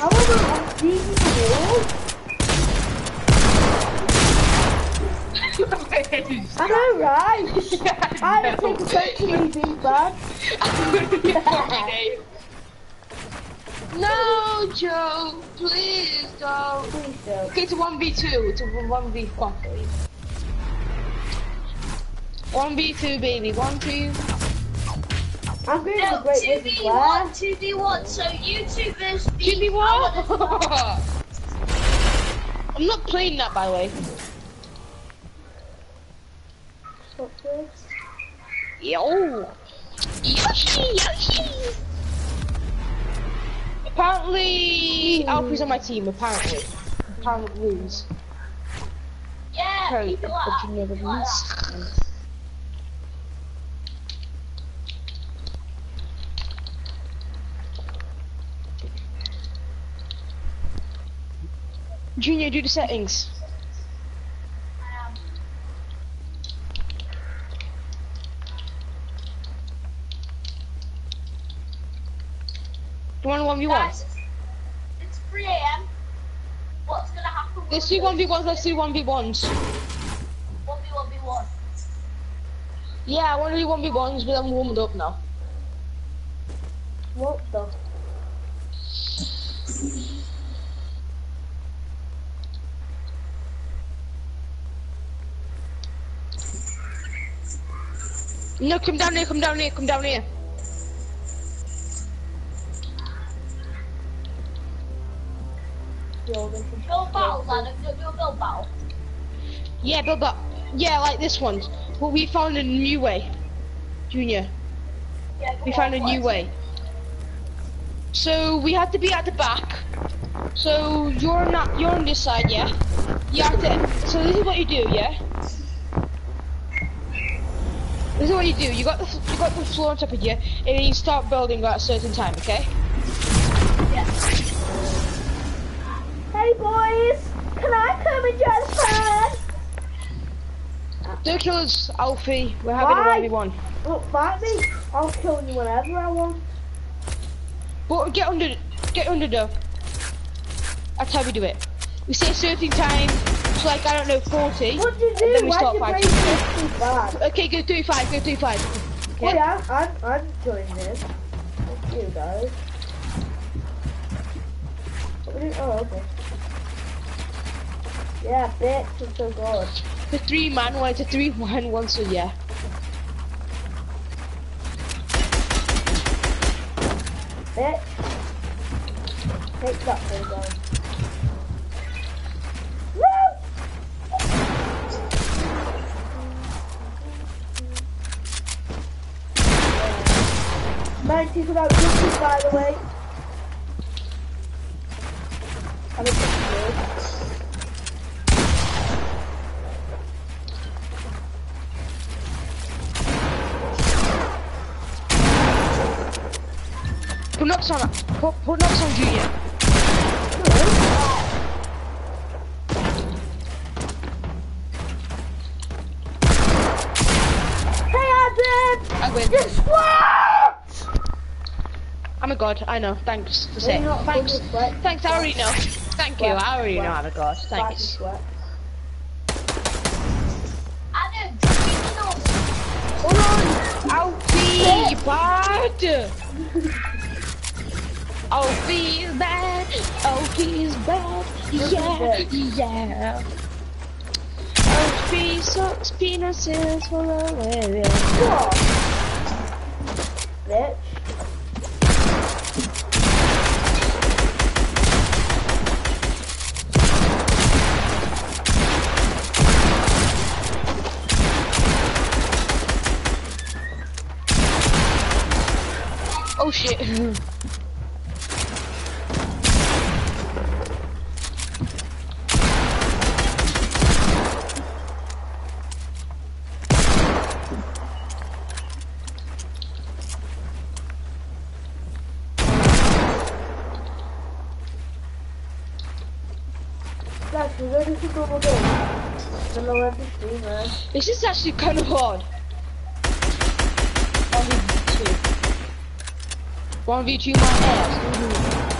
How are the these walls? I know, right? I don't take offense to me being bad. no, Joe, please don't. Please don't. Okay, it's a 1v2. It's a 1v1. 1v2, baby. 1v2. I'm going to No, the Great Wizard 2v1, Square. 2v1, so YouTubers Give me beat what? our- I'm not playing that, by the way. Stop this. Yo. Yoshi, Yoshi. Apparently, Alfie's on my team. Apparently, apparently lose but never missed. Junior, do the settings. Do you want 1v1? Guys, it's 3am. What's gonna happen? Let's do 1v1s, let's do 1v1s. Yeah, I want to do one v ones, but I'm warmed up now. What the? No, come down here. Come down here. Come down here. Yo, this is Build battles, Adam. Do do a build battle. Yeah, build up. Yeah, like this one. But we found a new way. Junior, Yeah, we found a new way. So we had to be at the back. So you're not. You're on this side, yeah. You have to. So this is what you do, yeah. This is what you do. You got the you got the floor on top of you, and then you start building at a certain time, okay? Yeah. Hey boys, can I come and just fun? Don't kill us, Alfie. We're having Why? a one v one. Look, fight me. I'll kill you whenever I want. But get under, get under though. That's how we do it. We say a certain time. It's like I don't know, forty. What do you And then we start fighting. this too bad? Okay, go thirty-five. Go thirty-five. Oh Okay. yeah, I'm, I'm joining this. Thank you guys. Do- Oh, okay. Yeah, bitch, I'm so good the three man one, a three one one, so yeah. It. Take that, got three guys. Ninety's about by the way. I'm a Put knocks on it. Put, put knocks on Junior. Hey, Adam! I win. Guess what? I'm a god. I know. Thanks for No, saying. you're not Thanks. Thanks. I already know. Thank you. I already know I'm a god. Thanks. Adam. Hold on. Alfie, you Oh, bad. Oh, Alfie's bad. Alfie's bad. Yeah, oh, yeah. Alfie sucks penises for a living. Bitch. Oh shit. Guys, we're ready to go again. Then I'll end the stream, man. This is actually kind of hard. 1v2. 1v2 my ass.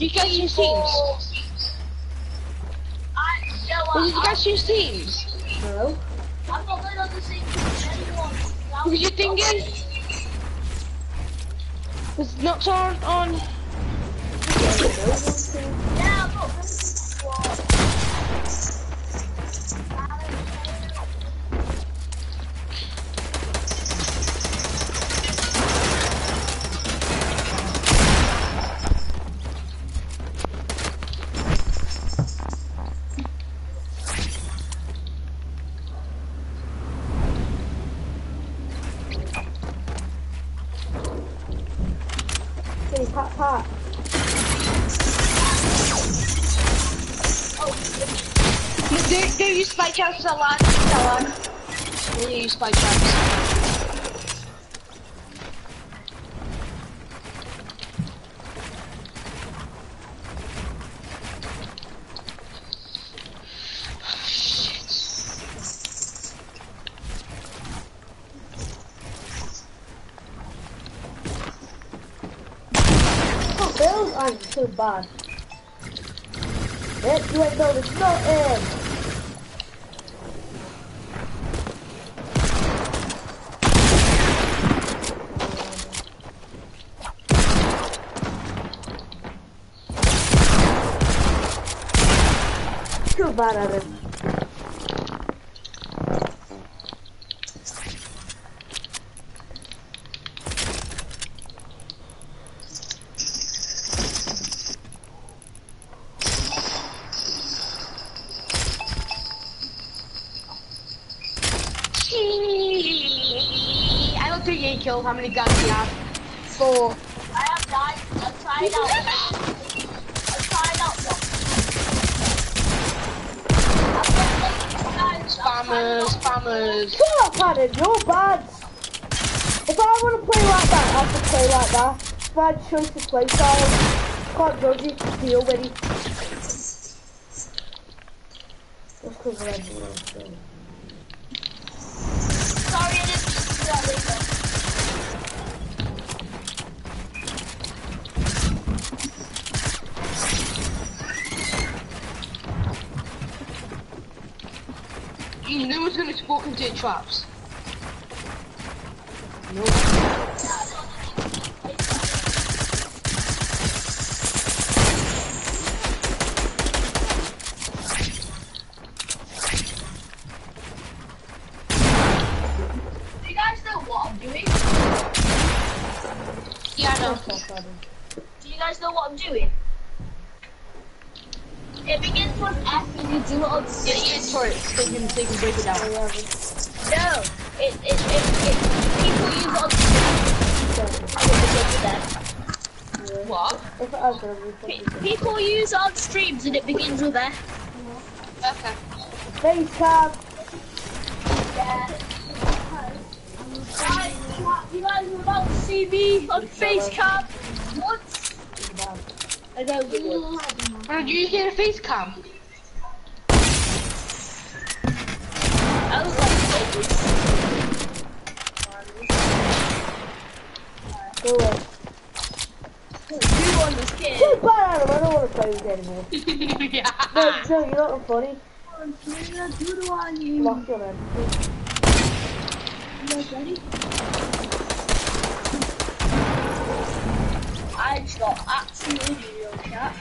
You guys use teams. I no, Well, you I, guys use teams. No? I'm not going on the same team as anyone. Now What you thinking? Was not on on. Bad. Bitch, you ain't building nothing. Too bad at it. Kill. How many guns do you have? Four. I have died. I've tried out. I've tried out one. I've got like guys. Spammers, out- spammers. Shut up, Adam. You're bad. If I want to play like that, I have to play like that. It's my choice of play style. Can't judge it. He already. That's because of everyone else. so. Sorry, I didn't do that later. You knew it was gonna walk into your traps. Do you guys know what I'm doing? Yeah, I know. Fuck, Adam. Do you guys know what I'm doing? It begins with F and you do it on Yeah, C. yeah, sorry, so you can, so you can break it I down. haven't. No, it, it, it, it, people use it on C. And it begins with F. What? If it has, then we Pe- probably People use it on streams and it begins with F. Okay. Face. Yeah. Guys, you guys are about to see me on Facecam once. I know we would. And you get a face cam? I was like, Go away. who won this game? Too bad, Adam. I don't want to play with you anymore. yeah. No, no, you're not funny. You man. guys ready? I just got absolutely real chat.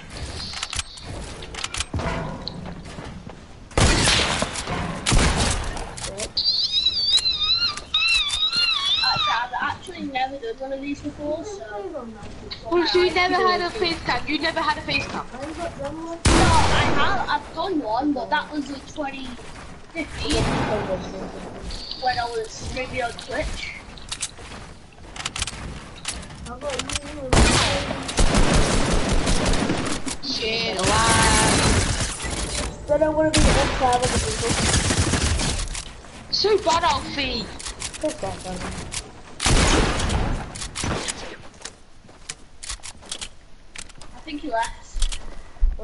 I've actually never done one of these before, so. Well, you never had a face cam? You never had a face cam? No, I have. I've done one, but that was 2015 when I was streaming on Twitch. Shit, wow. Then I want to be the next time with the people. So bad, Alfie. Piss off, Adam. I think he left. I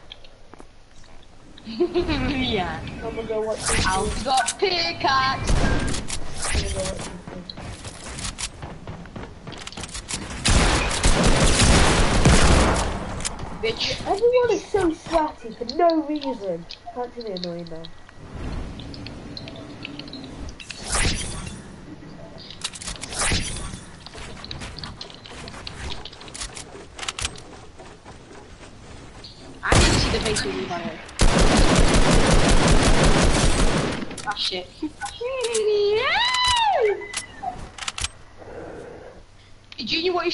yeah. I'm gonna go watch this. I've got pickaxe. Bitch. Everyone is so sweaty for no reason. That's really annoying now. I need to see the face of you, by the way. Ah, shit.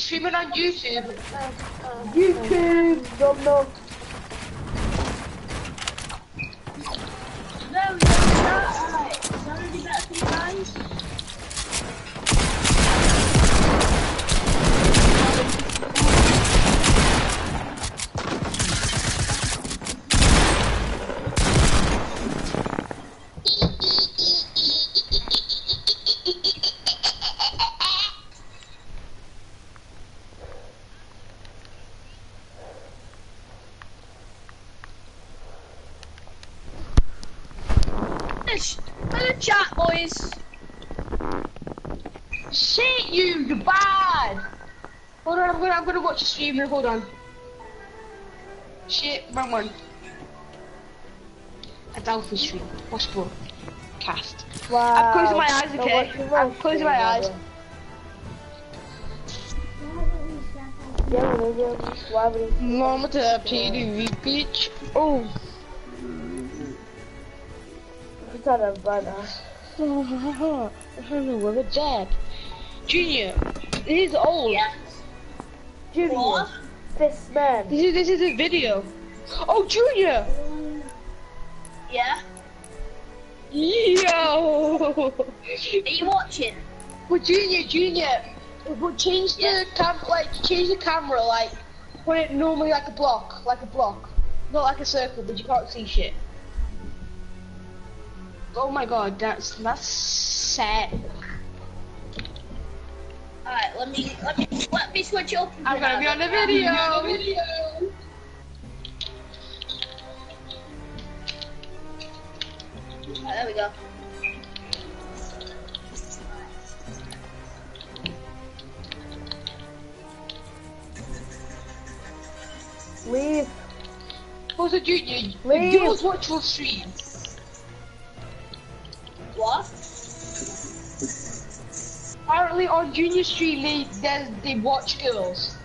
Junior, what streaming on YouTube? YouTube, nom nom. No, no, no. Alright, is that really better guys? Finish. Hello, chat, boys. Shit, you, you're bad. Hold on, I'm gonna, I'm gonna watch the stream here. Hold on. Shit, wrong one. A dolphin stream. Possible. Cast. Wow. I'm closing my eyes, okay? your I'm closing my eyes. brother. Yeah, yeah. Why would he? Mama tap TV, bitch. Oh. He's not a bad I don't know where it's at. Junior, is old. Yes. Junior, What? this man. This is this is a video. Oh, Junior. Yeah. Yo. Are you watching? Well, Junior, Junior, but change the Yeah. cam, like change the camera, like put it normally like a block, like a block, not like a circle, but you can't see shit. Oh my god, that's that's sad. Alright, let me let me let me switch up. I'm gonna be on the video. Alright, there we go. Leave. Also, Junior, Leave. girls watch your stream. What? Apparently on Junior Street they they, they watch girls.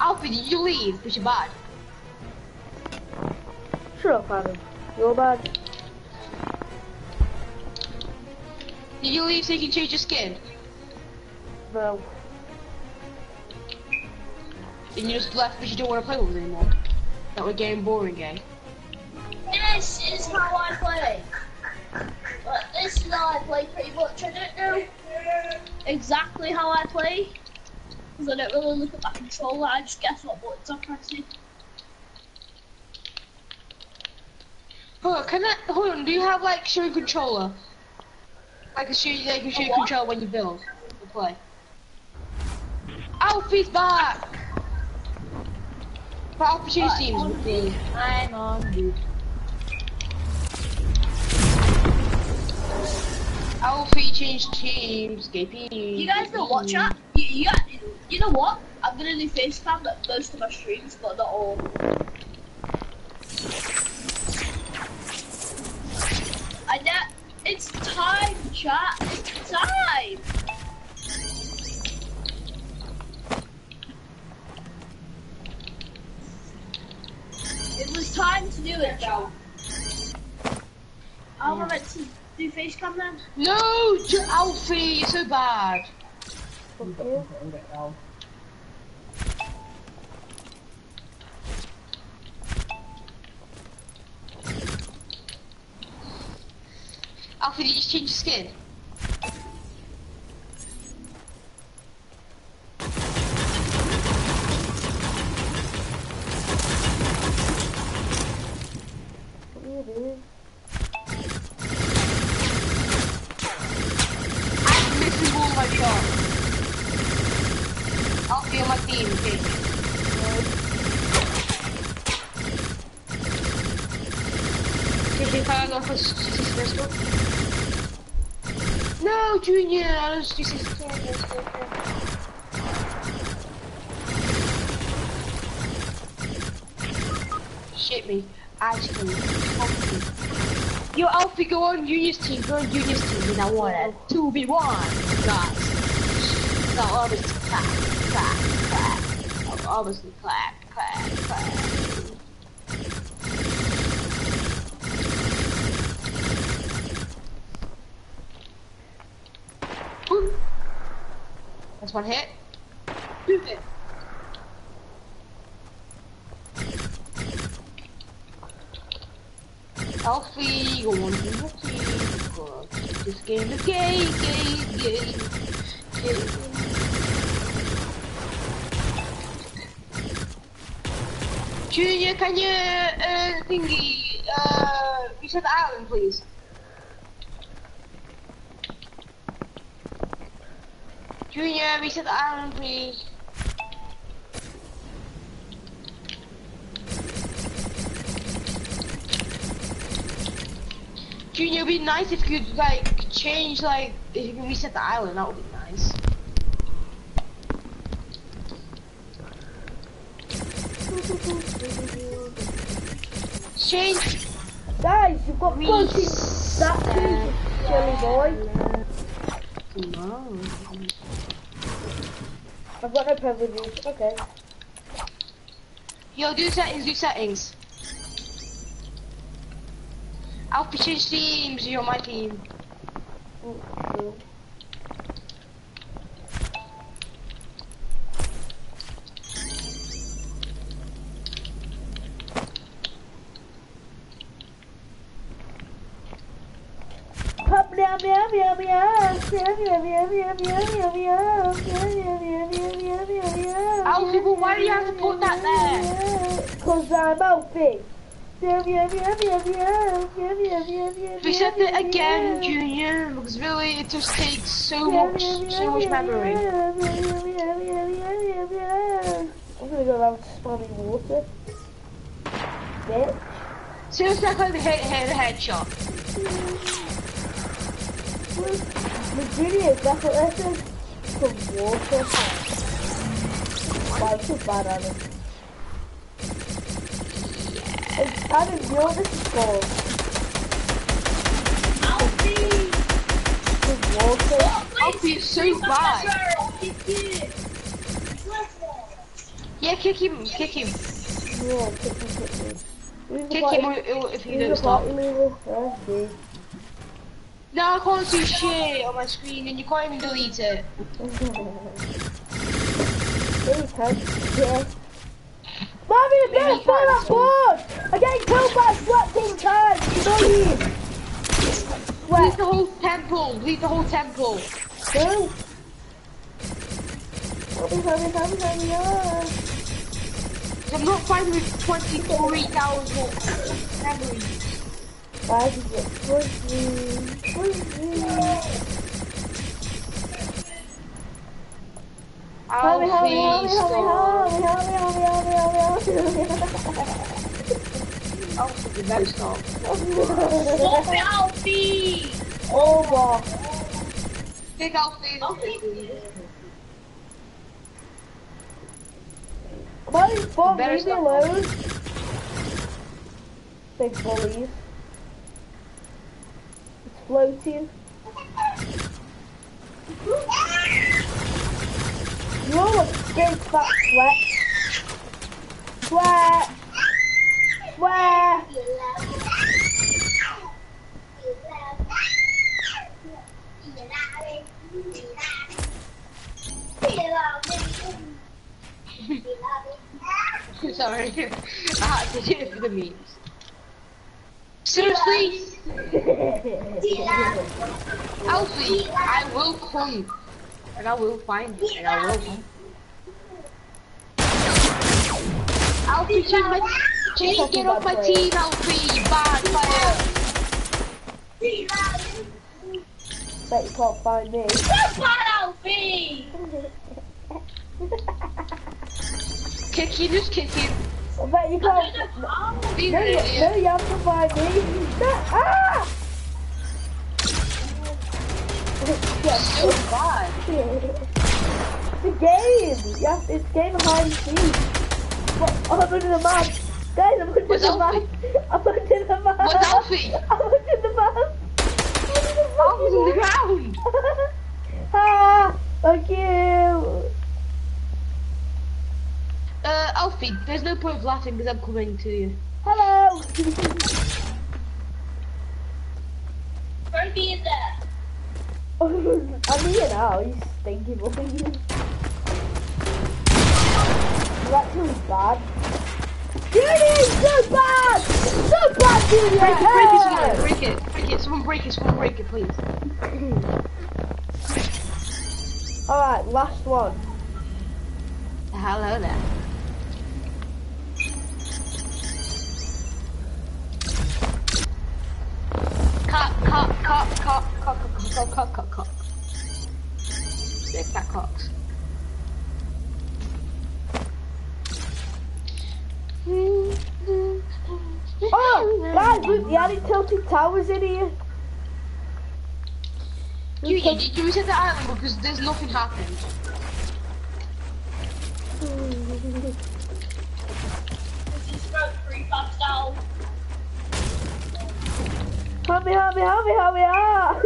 Alfie, did you leave? Because you're bad. Shut up, Adam. You're bad. Did you leave so you can change your skin? No. And you just left because you don't want to play with us anymore. That we're getting boring, gang. This is how I play. But this is how I play pretty much. I don't know exactly how I play. Because I don't really look at my controller, I just guess what buttons I'm pressing. Hold on, can I, hold on, do you have like show controller? I can show you, they can show you what? control when you build or play. Alfie's back! For Right, teams on Alfie changed teams, KP. You guys know what, chat? You, you, you know what? I'm gonna do FaceTime at most of my streams, but not all. No, Alfie, you're so bad. Alfie, did you change your skin? What are you doing? I'm missing all my shots. Alfie on my team, okay? Did you find off his first one? No, Junior, I was just his Shit me. Actually. Yo, Alfie, go on Junior's team. Go on Junior's team. And I want a 2v1. Guys. No, obviously, clap, clap, clap. Obviously, clap. Woo. That's one hit. Two hit. Alfie, go on to your team. Go on. This game is gay, gay, gay, gay. Junior, can you, uh, thingy, uh, reset the island, please? Junior, reset the island, please. Junior, it'd be nice if you could, like, change, like, if you could reset the island, that would be nice. Change. Guys, you've got protein. That too, silly boy. I've got no privileges. Okay. Yo, do settings, do settings. Alfie, change teams, you're my team. Oh, Pop meow meow meow meow Alfie, but why do you have to put that there? Because I'm Alfie. We said that again, Junior, because really it just takes so much. I'm gonna go around spamming water. Bitch. Seriously, I got the head, head, headshot actually, the video decorated the water house. Why so bad at it? I didn't The so bad. Yeah, kick him, kick him. Yeah, kick him, kick him. Kick him if he doesn't stop. No, I can't see shit on my screen and you can't even delete it. it was hard. Yeah. Mommy, the best player! I'm getting killed by sweat ten times! You know you! Leave the whole temple! Leave the whole temple! No! I'm not fighting with 23,000 memories. Why did me? Push me. Help me, help me, help me, help me, help me, help me, help me, help me, help me, help me. Alfie, no stop. Stop it, Alfie! Over. Big Alfie. Why is Bob Better leave me stop. alone? Big bullies. Floating. You know what big fat sweat? Sweat! Sweat! Sorry. I had to do it for the memes. Seriously? Alfie, I will come. And I will find you. And I will come. Alfie, change my... Change, get off my team, Alfie, you bad player. Bet you can't find me. Stop it, Alfie! Kick him, just kick him. But you can't. No, no, you have to buy me. No, ah! Yes, it's game. You it's game behind the scenes. What? I'm not good the map. Guys, I'm going to the map. I'm not good the map. Alfie? I'm going to the map. Alfie's on the ground. ah, thank you. Uh, Alfie, there's no point of laughing because I'm coming to you. Hello. Don't be in there. I'm here now, you stinky boy. You're actually bad. Judy, so bad! So bad, Judy! Break it, break it, someone, break it, break it, someone break it, someone break it, please. Alright, last one. Hello there. Cock, cock, cock, cock, cock, cock, cock, cock, cock, cock. Big fat cocks. Oh, guys, look, the Annie Tilted Tower's in here. You, you, you reset the island because there's nothing happened. Just throw three bucks down. Help me, help me, help me, help me Ah!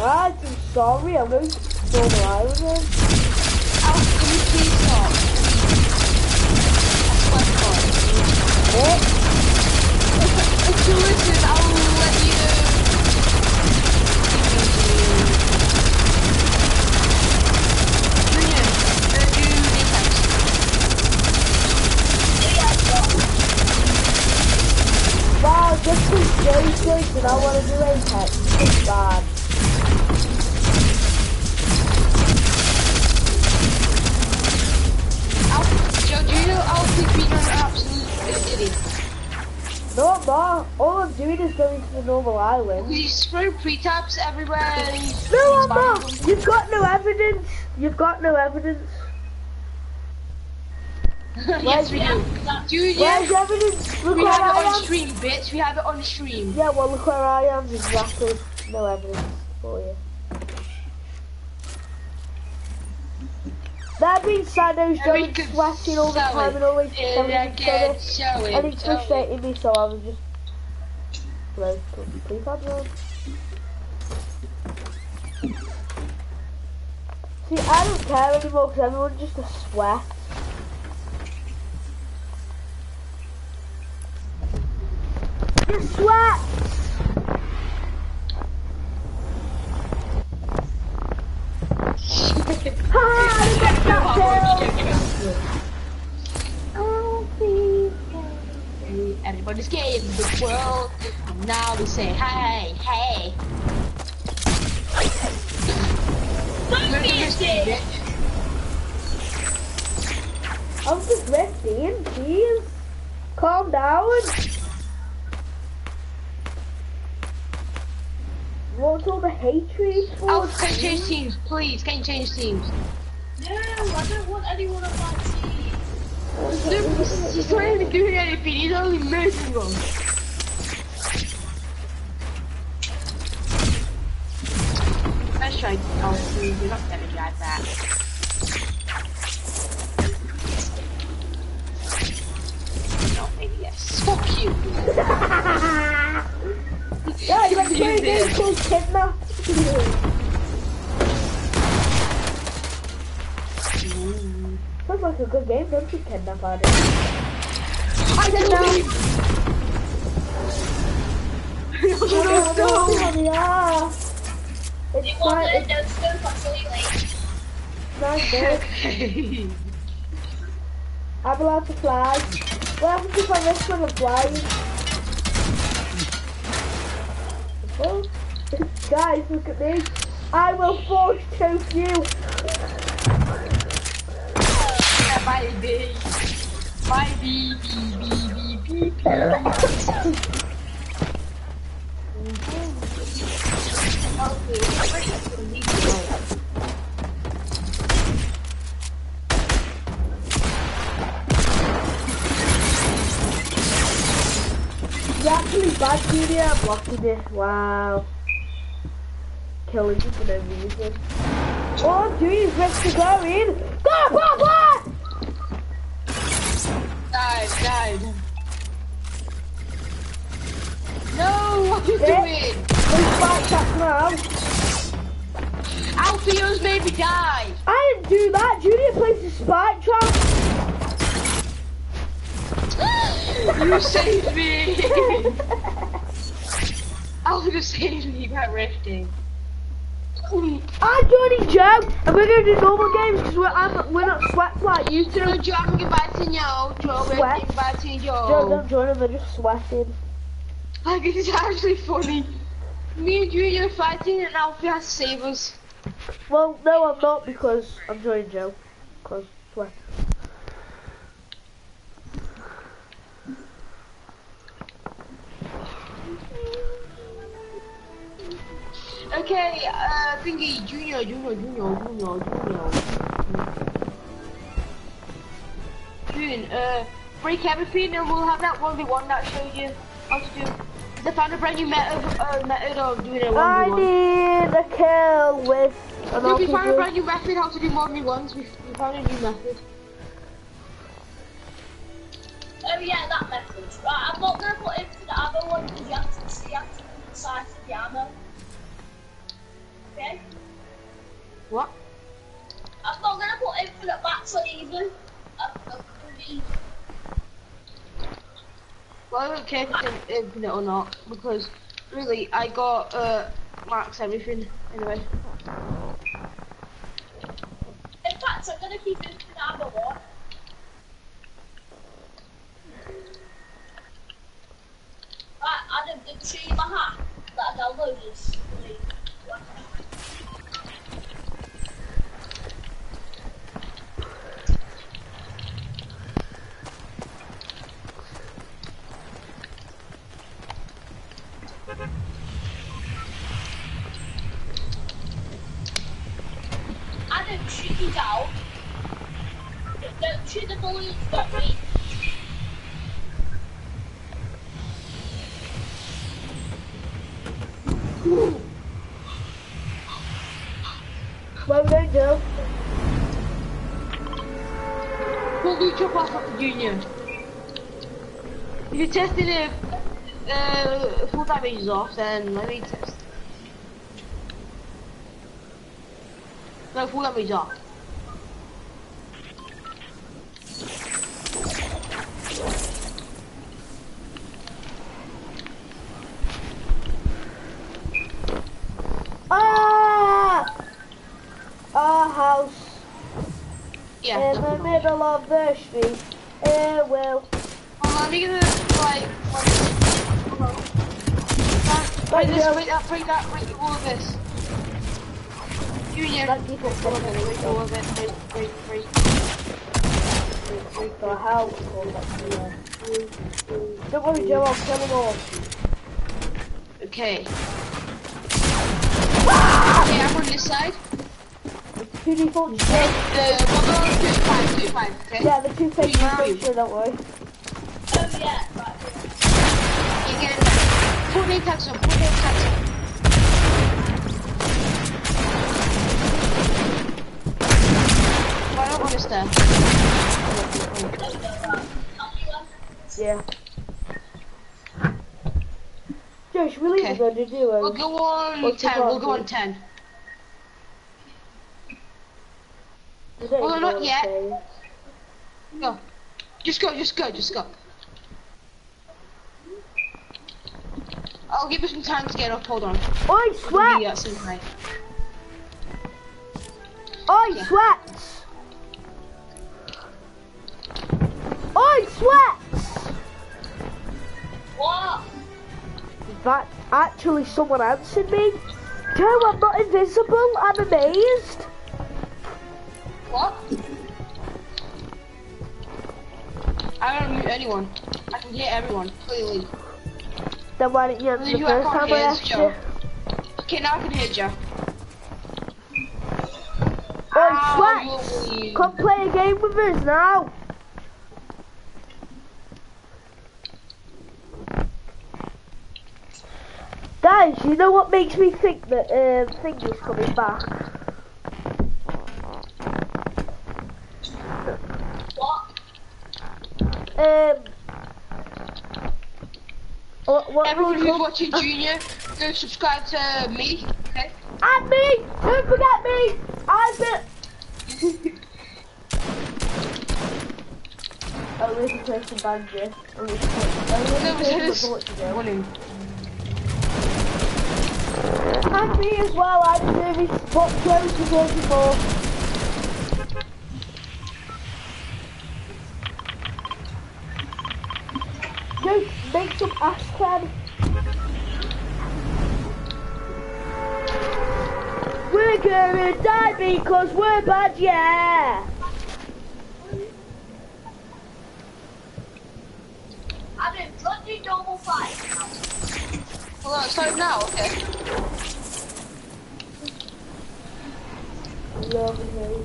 right, I'm sorry, I'm going to throw my eye with him. I'll see you see top. What? It's delicious, I'll just because Jay says that I want to do Apex, it's bad. Joe, do you know Alf is an absolute idiot? No, I'm not. All I'm doing is going to the normal island. He's throwing pre-taps everywhere. No, I'm not. You've got no evidence. You've got no evidence. Yes, we do. Dude, Where's evidence? Look We where have it on am. stream, bitch. We have it on stream. Yeah, well, look where I am. There's Exactly. No evidence for you. There being shadows And we going sweating all the time and always telling yeah, each other. And it's it. frustrating me, so I was just. Hello, please have one. See, I don't care anymore because everyone's just a sweat. Get kill! Everybody's getting the world. And now we say, hey, hey. I'm just resting, please. Calm down. What's all the hatred for? Alf, can you change teams, please? Can you change teams? No, I don't want anyone on my team. He's not even doing anything, he's only moving them. Let's try Alf, please. You're not gonna drive that. Sounds like a good game, don't you, Kidnap Addict? I Kidnap! No, no. Yeah. It's You fine, want it's to no scope absolutely. nice, dude. Okay. I'm allowed to fly. What happens if I miss when I'm flying? Oh. Guys, look at me. I will force choke you. Yeah, bye, B. Bye, B, B, B, B, B, B. Actually bad. I'm blocking it. Wow. Killing you for no reason. All I'm doing is ready to go in. Go, go, go! Died, died. No, what are you Yeah. doing? There's five shots now. Alfie's made me die. I didn't do that. Junior placed a spike trap. You saved me. Alfio saved me by rifting. I'm joining Joe, and we're going to do normal games because we're, I'm, we're not sweats like you two. So Joe, I'm inviting you. Joe, we're Sweat. inviting Joe, Joe. don't join them, they're just sweating. Like, it's actually funny. Me and you are fighting and Alfie has to save us. Well, no, I'm not because I'm joining Joe. Because sweat. Okay, uh, thingy, Junior, Junior, Junior, Junior, Junior. June, uh, break everything and we'll have that 1v1 that shows you how to do. They found a brand new method, uh, method of doing a I 1v1. I need a kill with an No, we found a brand new method how to do 1v1s. We, we found a new method. Oh yeah, that method. Right, I'm not gonna put it for the other one because you have to see, you have to look at the size of the ammo. Okay? What? I'm not gonna put infinite max on either. I'm, I'm gonna be Well, I don't care if it's infinite or not because really I got uh max everything anyway. In fact, I'm gonna keep infinite ammo on. Right, Adam, did you show you my hack that I downloaded? Adam, shoot me down. Don't shoot the balloons, not me. What are we going to do? Pull the chop off of junior. If you tested it uh, full damage off, then let me test. No, full damage off. Ah! Our house Yeah, in the definitely. Middle of the street. Eh, it will. Hold on, you're gonna like. Break this, break that, break that, break all of this. Junior. Let people all of it, break all of it, break, break, break. break the house. Don't worry, Joe. I'll kill them all. Okay. Okay, I'm on this side. Two default. Uh, we'll go on two five, two five, okay? Yeah, the two Yeah. picture. Don't worry. Oh yeah, right. You get there. Put name tags on, put name tags on. Why don't understand? Yeah. Joe, should we leave Okay. it to do We'll go on 10, we'll go on 10. We Well, not yet. to say. Go. Just go, just go, just go. I'll give you some time to get up, hold on. Oi, We'll be uh, sweat! at some height. Oi, Yeah. sweats! Oi, sweats! What? That actually someone answered me. Joe, I'm not invisible. I'm amazed. What? I don't mute anyone. I can hear everyone, clearly. Then why didn't you answer the You, first time I asked you? Okay, now I can hear Joe. Oi, Ow, sweats! you- Come play a game with us now. Guys, you know what makes me think that um, thing is coming back? Um, what, Everyone who's watching Junior, go subscribe to me, okay? And me! Don't forget me! I'm the... oh, we can play some banjo. Oh, we can play some banjo. And me as well, I'm doing Jeremy, what Joe's is 34. Joe, make some ass clan. We're gonna die because we're bad, yeah! I mean, let's do normal fight. Hold on, start now, okay? Lovely.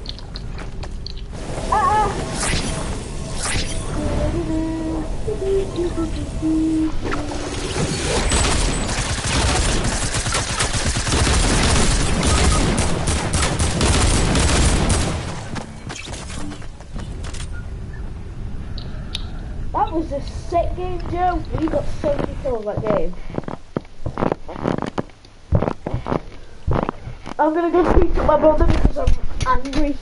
Ah! That was a sick game, Joe. You got so many kills that game. I'm gonna go beat up my brother because I'm angry.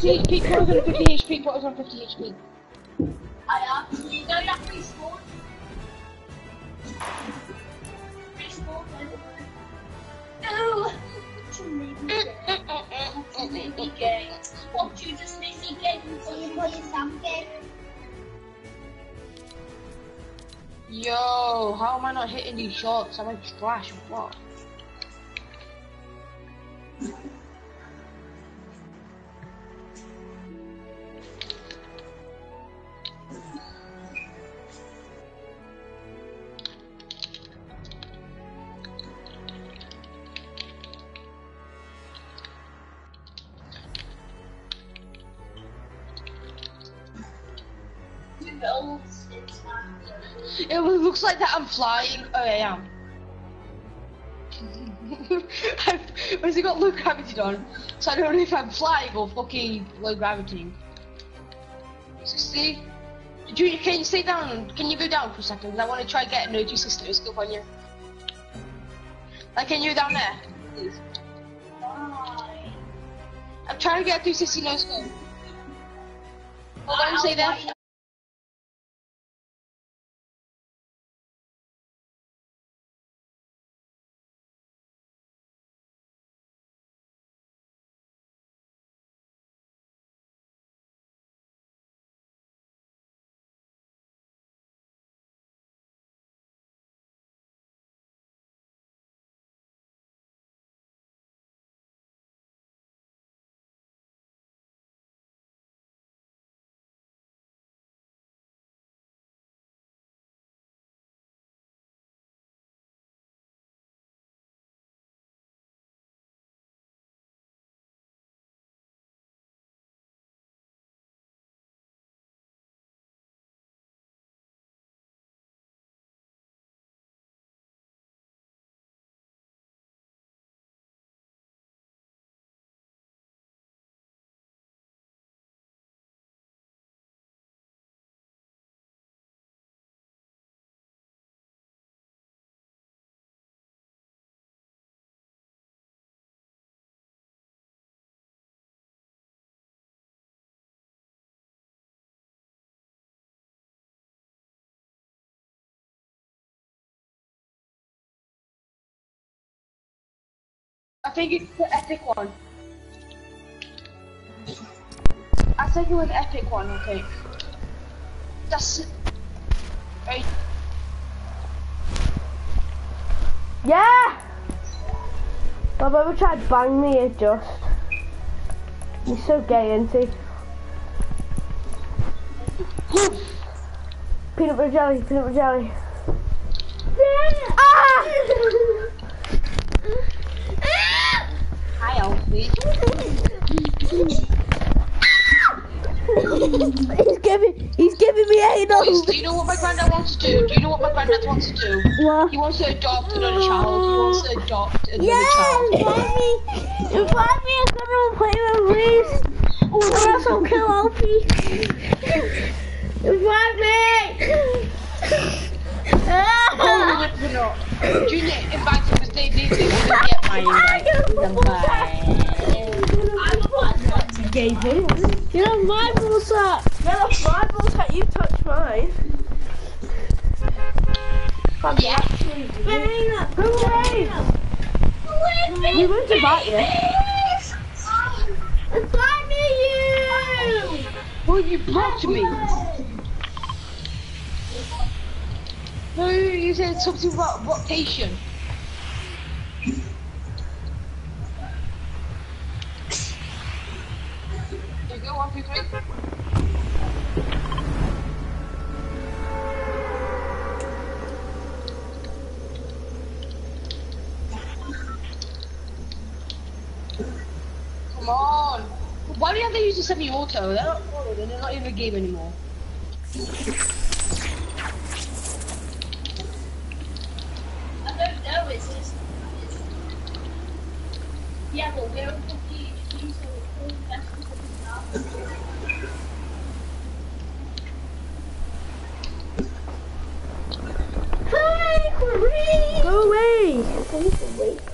50 HP, Pro's on 50 HP, Pro's on 50 HP. I am. You know that respawn? Respawn, No! You made me gay. You made me gay. What, you just made me gay before you put yourself gay? Yo, how am I not hitting these shots? I'm I trash what? On? So I don't know if I'm flying or fucking low gravity. See? Junior, can you stay down? Can you go down for a second? I want to try getting no two sisters scope on you. Like, can you down there? Please. I'm trying to get a 360 no scope. Hold on, stay there. Think it's the epic one. I think it was epic one, okay. That's right. Yeah! My brother tried to bang me, it just. He's so gay, isn't he? peanut butter jelly, peanut butter jelly. Yeah. Ah! He's giving, he's giving me anal. Boys, do you know what my granddad wants to do? Do you know what my granddad wants to do? What? He wants to adopt another child. He wants to adopt another Yeah, child. invite me. Invite me. I'm gonna play with Reese. Or else I'll kill Alfie. Invite me. Oh, we're not. Junior, invite him because they, they, to Gave it. You know my ball sack. Yeah, that's my ball sack. You touched mine. Yeah. Bang! Go away! We won't invite you. Invite me, you! Well, you blocked me. No, you said something about rotation. One, two, three. Come on. Why do you have to use the semi-auto? They're not forward and they're not in the game anymore. I don't know, it's just. It's, yeah, but we're confused. These are all best of the Go away!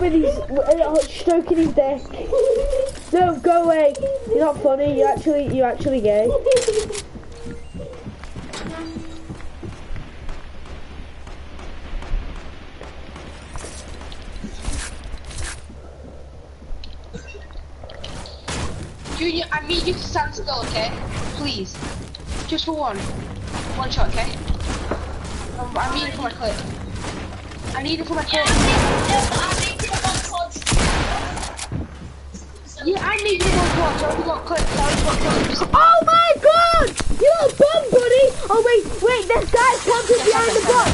With his, uh, stroking his dick. No, go away. You're not funny. You're actually, you're actually gay. Junior, I need you to stand still, okay? Please. Just for one. One shot, okay? Um, I need it for my clip. I need it for my clip. Yeah, I one. So we got. Oh my god! You a bum, buddy! Oh wait, wait, this guy's camping behind the box!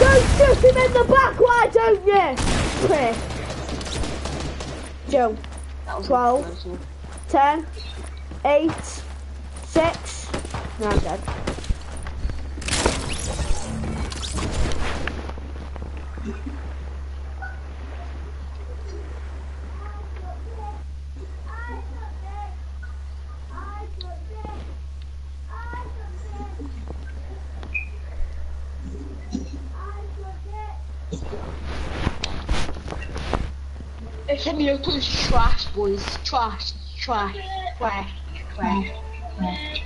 Don't shoot him in the back, why don't you? Chris. Joe. That Twelve. 10, 8, 6. No, I'm dead. It's in trash, boys. Trash, trash, trash, trash, trash.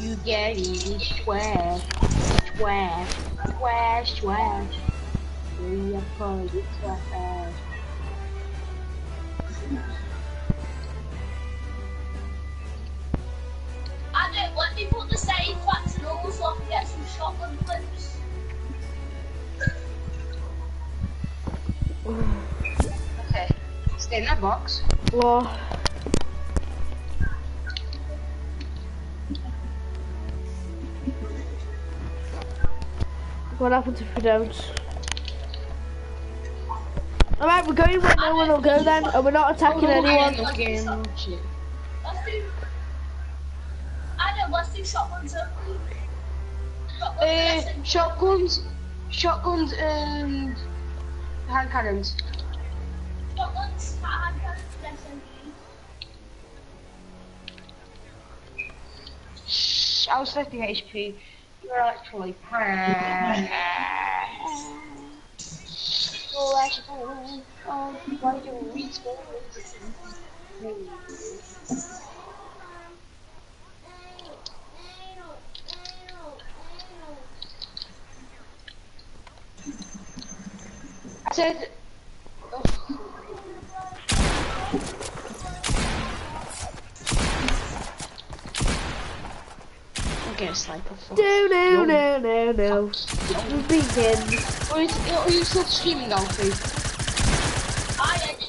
You get it, swear, swear, swear, swear. We are for the swear. I don't let me put the same facts and all so I can get some shotgun clips. Okay, stay in that box. Oh. What happens if we don't? Alright, we're going where no one will go then, and we're not attacking anyone. Game, shit. Let's do. I know, let's shotguns only. Uh, shotguns, shotguns and hand cannons. I was 50 HP. You're actually respawn? I said, get a sniper for. No, no, no, no, no. We begin. Or is, are you still streaming, Alfie? I ended.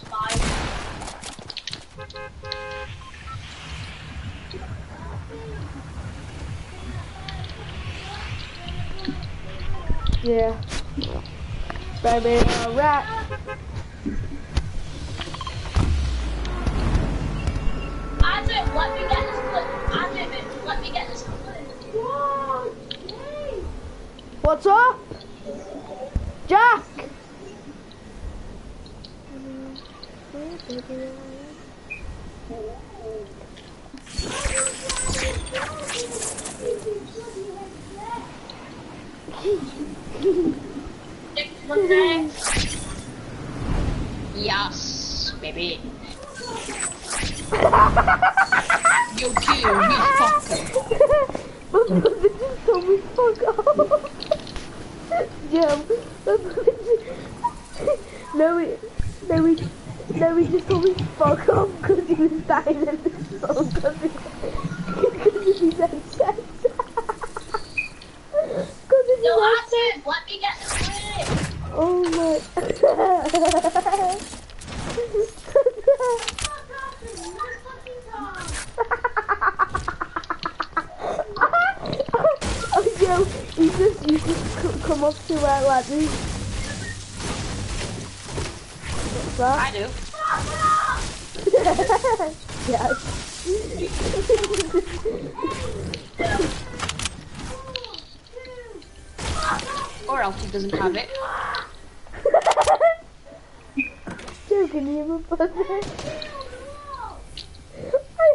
Yeah. Baby, alright. I don't let me get this clip. I don't let me get this clip. What's up? Jack! Yes, baby. Yo, kill me, fucker. My brother just told me fuck off. Joe, my brother just... No, we, no, he, no, he just told me fuck off because he was dying in the song because he, because he said sex. Because he No, I said let me get this clip. Oh my. oh, yo, you just, you just come up to where like this. What's that? I do. yes. Or else he doesn't have it. Can you hear my brother? I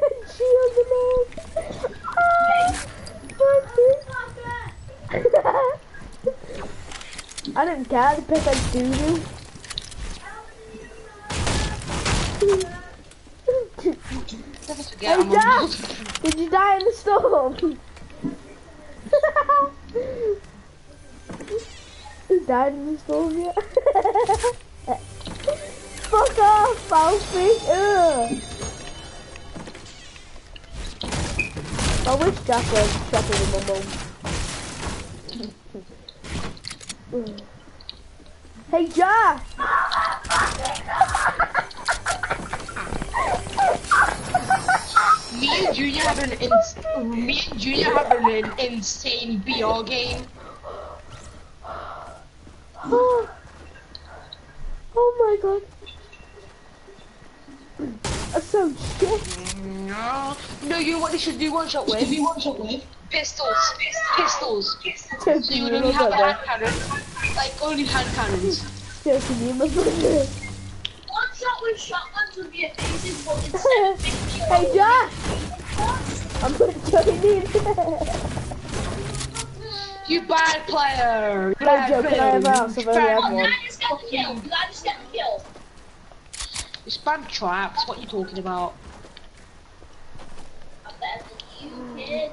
had she on the nose. Ah, brother. don't care, the pick I do do. Hey, Jack! Did you die in the storm? you died in the storm yet? Fuck off, foul. I wish Jack was shopping with my mum. Hey Jack! Me and Junior have an ins- me and Junior have an insane BR game. Oh, oh my god. That's so shit. No, no, you know what they should do one shot with? one shot with pistols, pistols. So you would only have a hand cannon, like only hand cannons. Joking, you must be One shot with shotguns would be amazing, but instead of making me Hey Jack! I'm gonna join in. You bad player. You No bad joke, can I have a player. house? I've You only bad had Did one. Oh, I just get the kill? Did I just get the kill? It's spam traps. What are you talking about? I bet that you did,